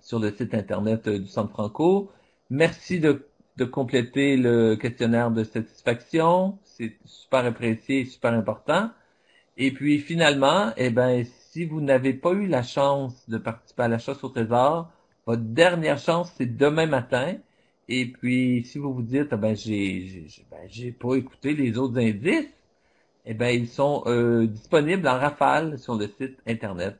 sur le site internet euh, du Centre Franco. Merci de, compléter le questionnaire de satisfaction. C'est super apprécié et super important. Et puis finalement, eh ben, si vous n'avez pas eu la chance de participer à la chasse au trésor, votre dernière chance, c'est demain matin. Et puis, si vous vous dites, ah ben, j'ai, ben, j'ai pas écouté les autres indices, eh bien, ils sont euh, disponibles en rafale sur le site Internet.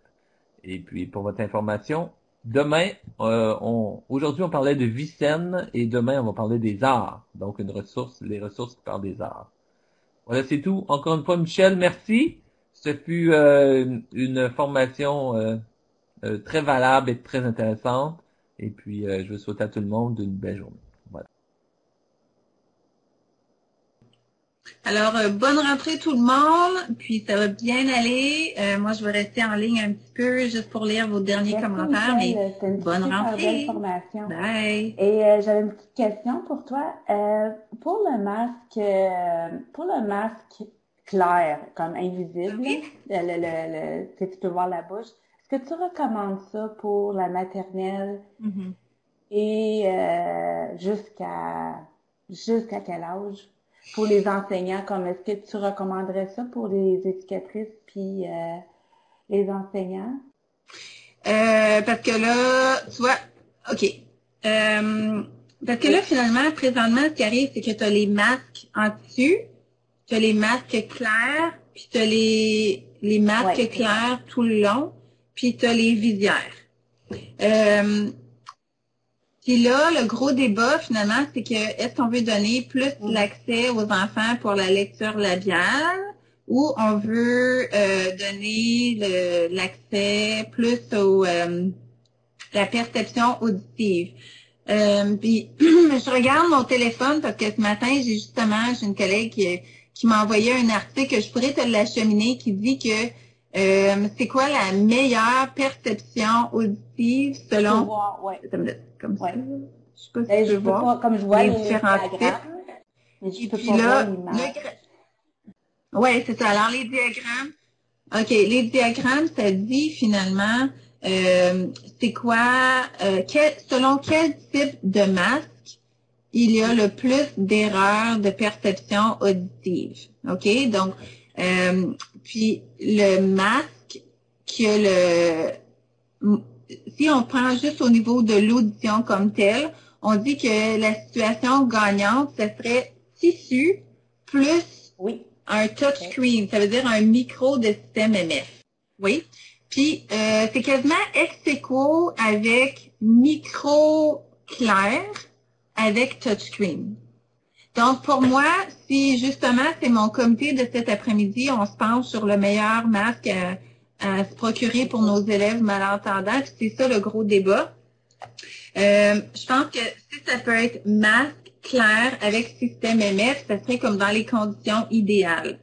Et puis, pour votre information, demain, euh, on, aujourd'hui, on parlait de vie saine et demain, on va parler des arts. Donc, une ressource, les ressources qui parlent des arts. Voilà, c'est tout. Encore une fois, Michel, merci. Ce fut euh, une formation très valable et très intéressante. Et puis, je veux souhaiter à tout le monde une belle journée.
Alors, euh, bonne rentrée tout le monde, puis ça va bien aller. Euh, moi, je vais rester en ligne un petit peu juste pour lire vos derniers commentaires, mais bonne rentrée.
Belle formation.
Bye.
Et euh, j'avais une petite question pour toi. pour le masque, pour le masque clair, comme invisible, le, le, tu peux voir la bouche, est-ce que tu recommandes ça pour la maternelle
mm-hmm.
et jusqu'à jusqu'à quel âge? Pour les enseignants, comme est-ce que tu recommanderais ça pour les éducatrices puis euh, les enseignants?
Euh, parce que là, tu vois, OK. Euh, parce que là, finalement, présentement, ce qui arrive, c'est que tu as les masques en dessus, tu as les masques clairs, puis tu as les, les masques clairs tout le long, puis tu as les visières. Puis là, le gros débat, finalement, c'est que est-ce qu'on veut donner plus mm. l'accès aux enfants pour la lecture labiale ou on veut euh, donner l'accès plus au euh, la perception auditive? Euh, puis je regarde mon téléphone parce que ce matin, j'ai justement, j'ai une collègue qui, qui m'a envoyé un article que je pourrais te l'acheminer qui dit que c'est quoi la meilleure perception auditive selon
ouais
comme ça.
Je sais pas si ben, tu peux voir. comme je vois les, différents types.
Puis là, ouais, c'est ça. Alors les diagrammes. OK, les diagrammes, ça dit finalement euh, c'est quoi, euh, selon quel type de masque il y a le plus d'erreurs de perception auditive. OK? Donc, euh, puis le masque qui a le si on prend juste au niveau de l'audition comme telle, on dit que la situation gagnante, ce serait tissu plus un touchscreen, ça veut dire un micro de système MF. Oui. Puis euh, c'est quasiment ex avec micro clair avec touchscreen. Donc pour moi, si justement c'est mon comité de cet après-midi, on se penche sur le meilleur masque à se procurer pour nos élèves malentendants. C'est ça le gros débat. Euh, je pense que si ça peut être masque clair avec système MF, ça serait comme dans les conditions idéales.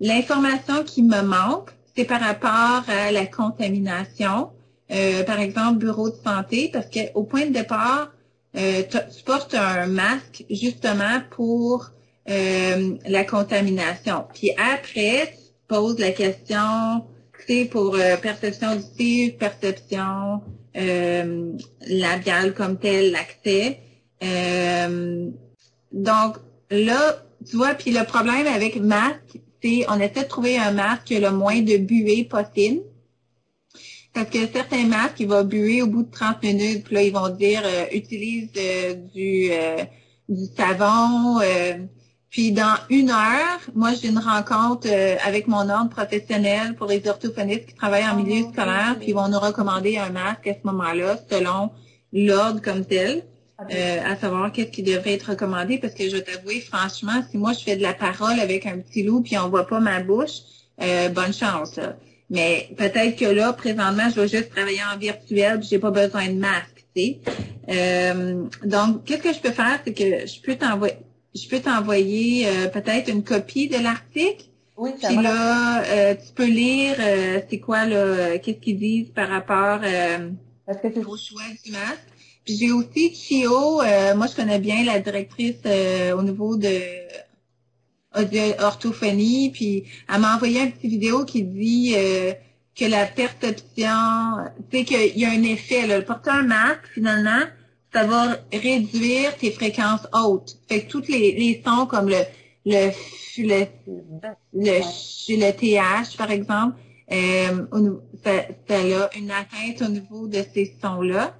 L'information qui me manque, c'est par rapport à la contamination, euh, par exemple bureau de santé, parce qu'au point de départ, euh, tu portes un masque justement pour la contamination. Puis après, tu poses la question pour euh, perception auditive, perception euh, labiale comme telle, l'accès. Euh, donc là, tu vois, puis le problème avec masque, c'est on essaie de trouver un masque qui a le moins de buée possible. Parce que certains masques, ils vont buer au bout de 30 minutes, puis là, ils vont dire utilise du, du savon, puis dans une heure, moi j'ai une rencontre euh, avec mon ordre professionnel pour les orthophonistes qui travaillent en milieu ah, scolaire, puis ils vont nous recommander un masque à ce moment-là selon l'ordre comme tel, euh, à savoir qu'est-ce qui devrait être recommandé, parce que je vais t'avouer franchement, si moi je fais de la parole avec un petit loup puis on voit pas ma bouche, euh, bonne chance. Mais peut-être que là, présentement, je vais juste travailler en virtuel, puis j'ai pas besoin de masque, tu sais. donc, qu'est-ce que je peux faire, c'est que je peux t'envoyer je peux t'envoyer euh, peut-être une copie de l'article.
Oui,
ça Puis là, euh, tu peux lire euh, c'est quoi là, qu'est-ce qu'ils disent par rapport
Parce que
au choix du masque. Puis j'ai aussi Chio, moi je connais bien la directrice au niveau de, orthophonie, puis elle m'a envoyé une petite vidéo qui dit que la perception, tu sais qu'il y a un effet, là, porter un masque finalement, ça va réduire tes fréquences hautes. Fait que tous les, les sons comme le le le, le, le TH, par exemple, euh, ça, ça a une atteinte au niveau de ces sons-là.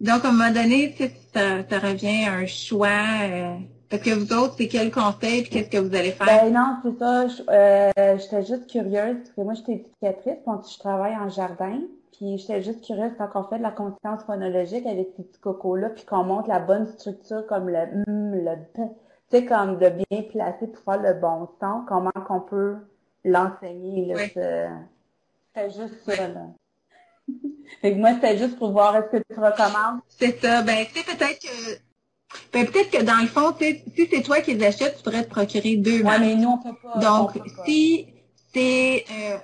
Donc, à un moment donné, ça, ça revient à un choix. Euh, parce que vous autres, c'est quel conseil et qu'est-ce que vous allez faire?
Ben non, c'est ça. Euh, j'étais juste curieuse parce que moi, j'étais éducatrice, donc je travaille en jardin. Puis j'étais juste curieuse quand on fait de la conscience phonologique avec ces petits cocos-là, puis qu'on montre la bonne structure comme le m, le p, tu sais, comme de bien placer pour faire le bon son, comment qu'on peut l'enseigner. Là, C'était juste ça, là. fait que moi, c'était juste pour voir est-ce que tu recommandes.
C'est ça. Ben, tu sais, peut-être que ben, peut-être que dans le fond, si c'est toi qui les achètes, tu pourrais te procurer deux
ouais, mais nous, on peut pas.
Donc, si c'est euh,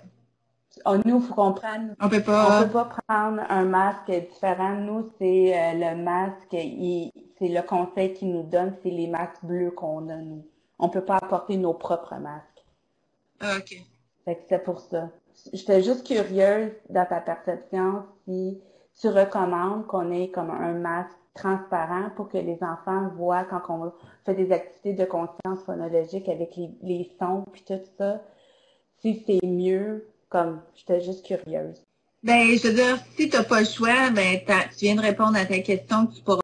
Oh, nous, il faut qu'on prenne.
On peut pas.
On peut pas prendre un masque différent. Nous, c'est euh, le masque, c'est le conseil qu'ils nous donne, c'est les masques bleus qu'on a, nous. On peut pas apporter nos propres masques.
Ah, OK.
Fait que c'est pour ça. J'étais juste curieuse dans ta perception si tu recommandes qu'on ait comme un masque transparent pour que les enfants voient quand on fait des activités de conscience phonologique avec les, les sons puis tout ça, si c'est mieux comme, j'étais juste curieuse.
Ben, je veux dire, si tu n'as pas le choix, ben, tu viens de répondre à ta question, tu pourras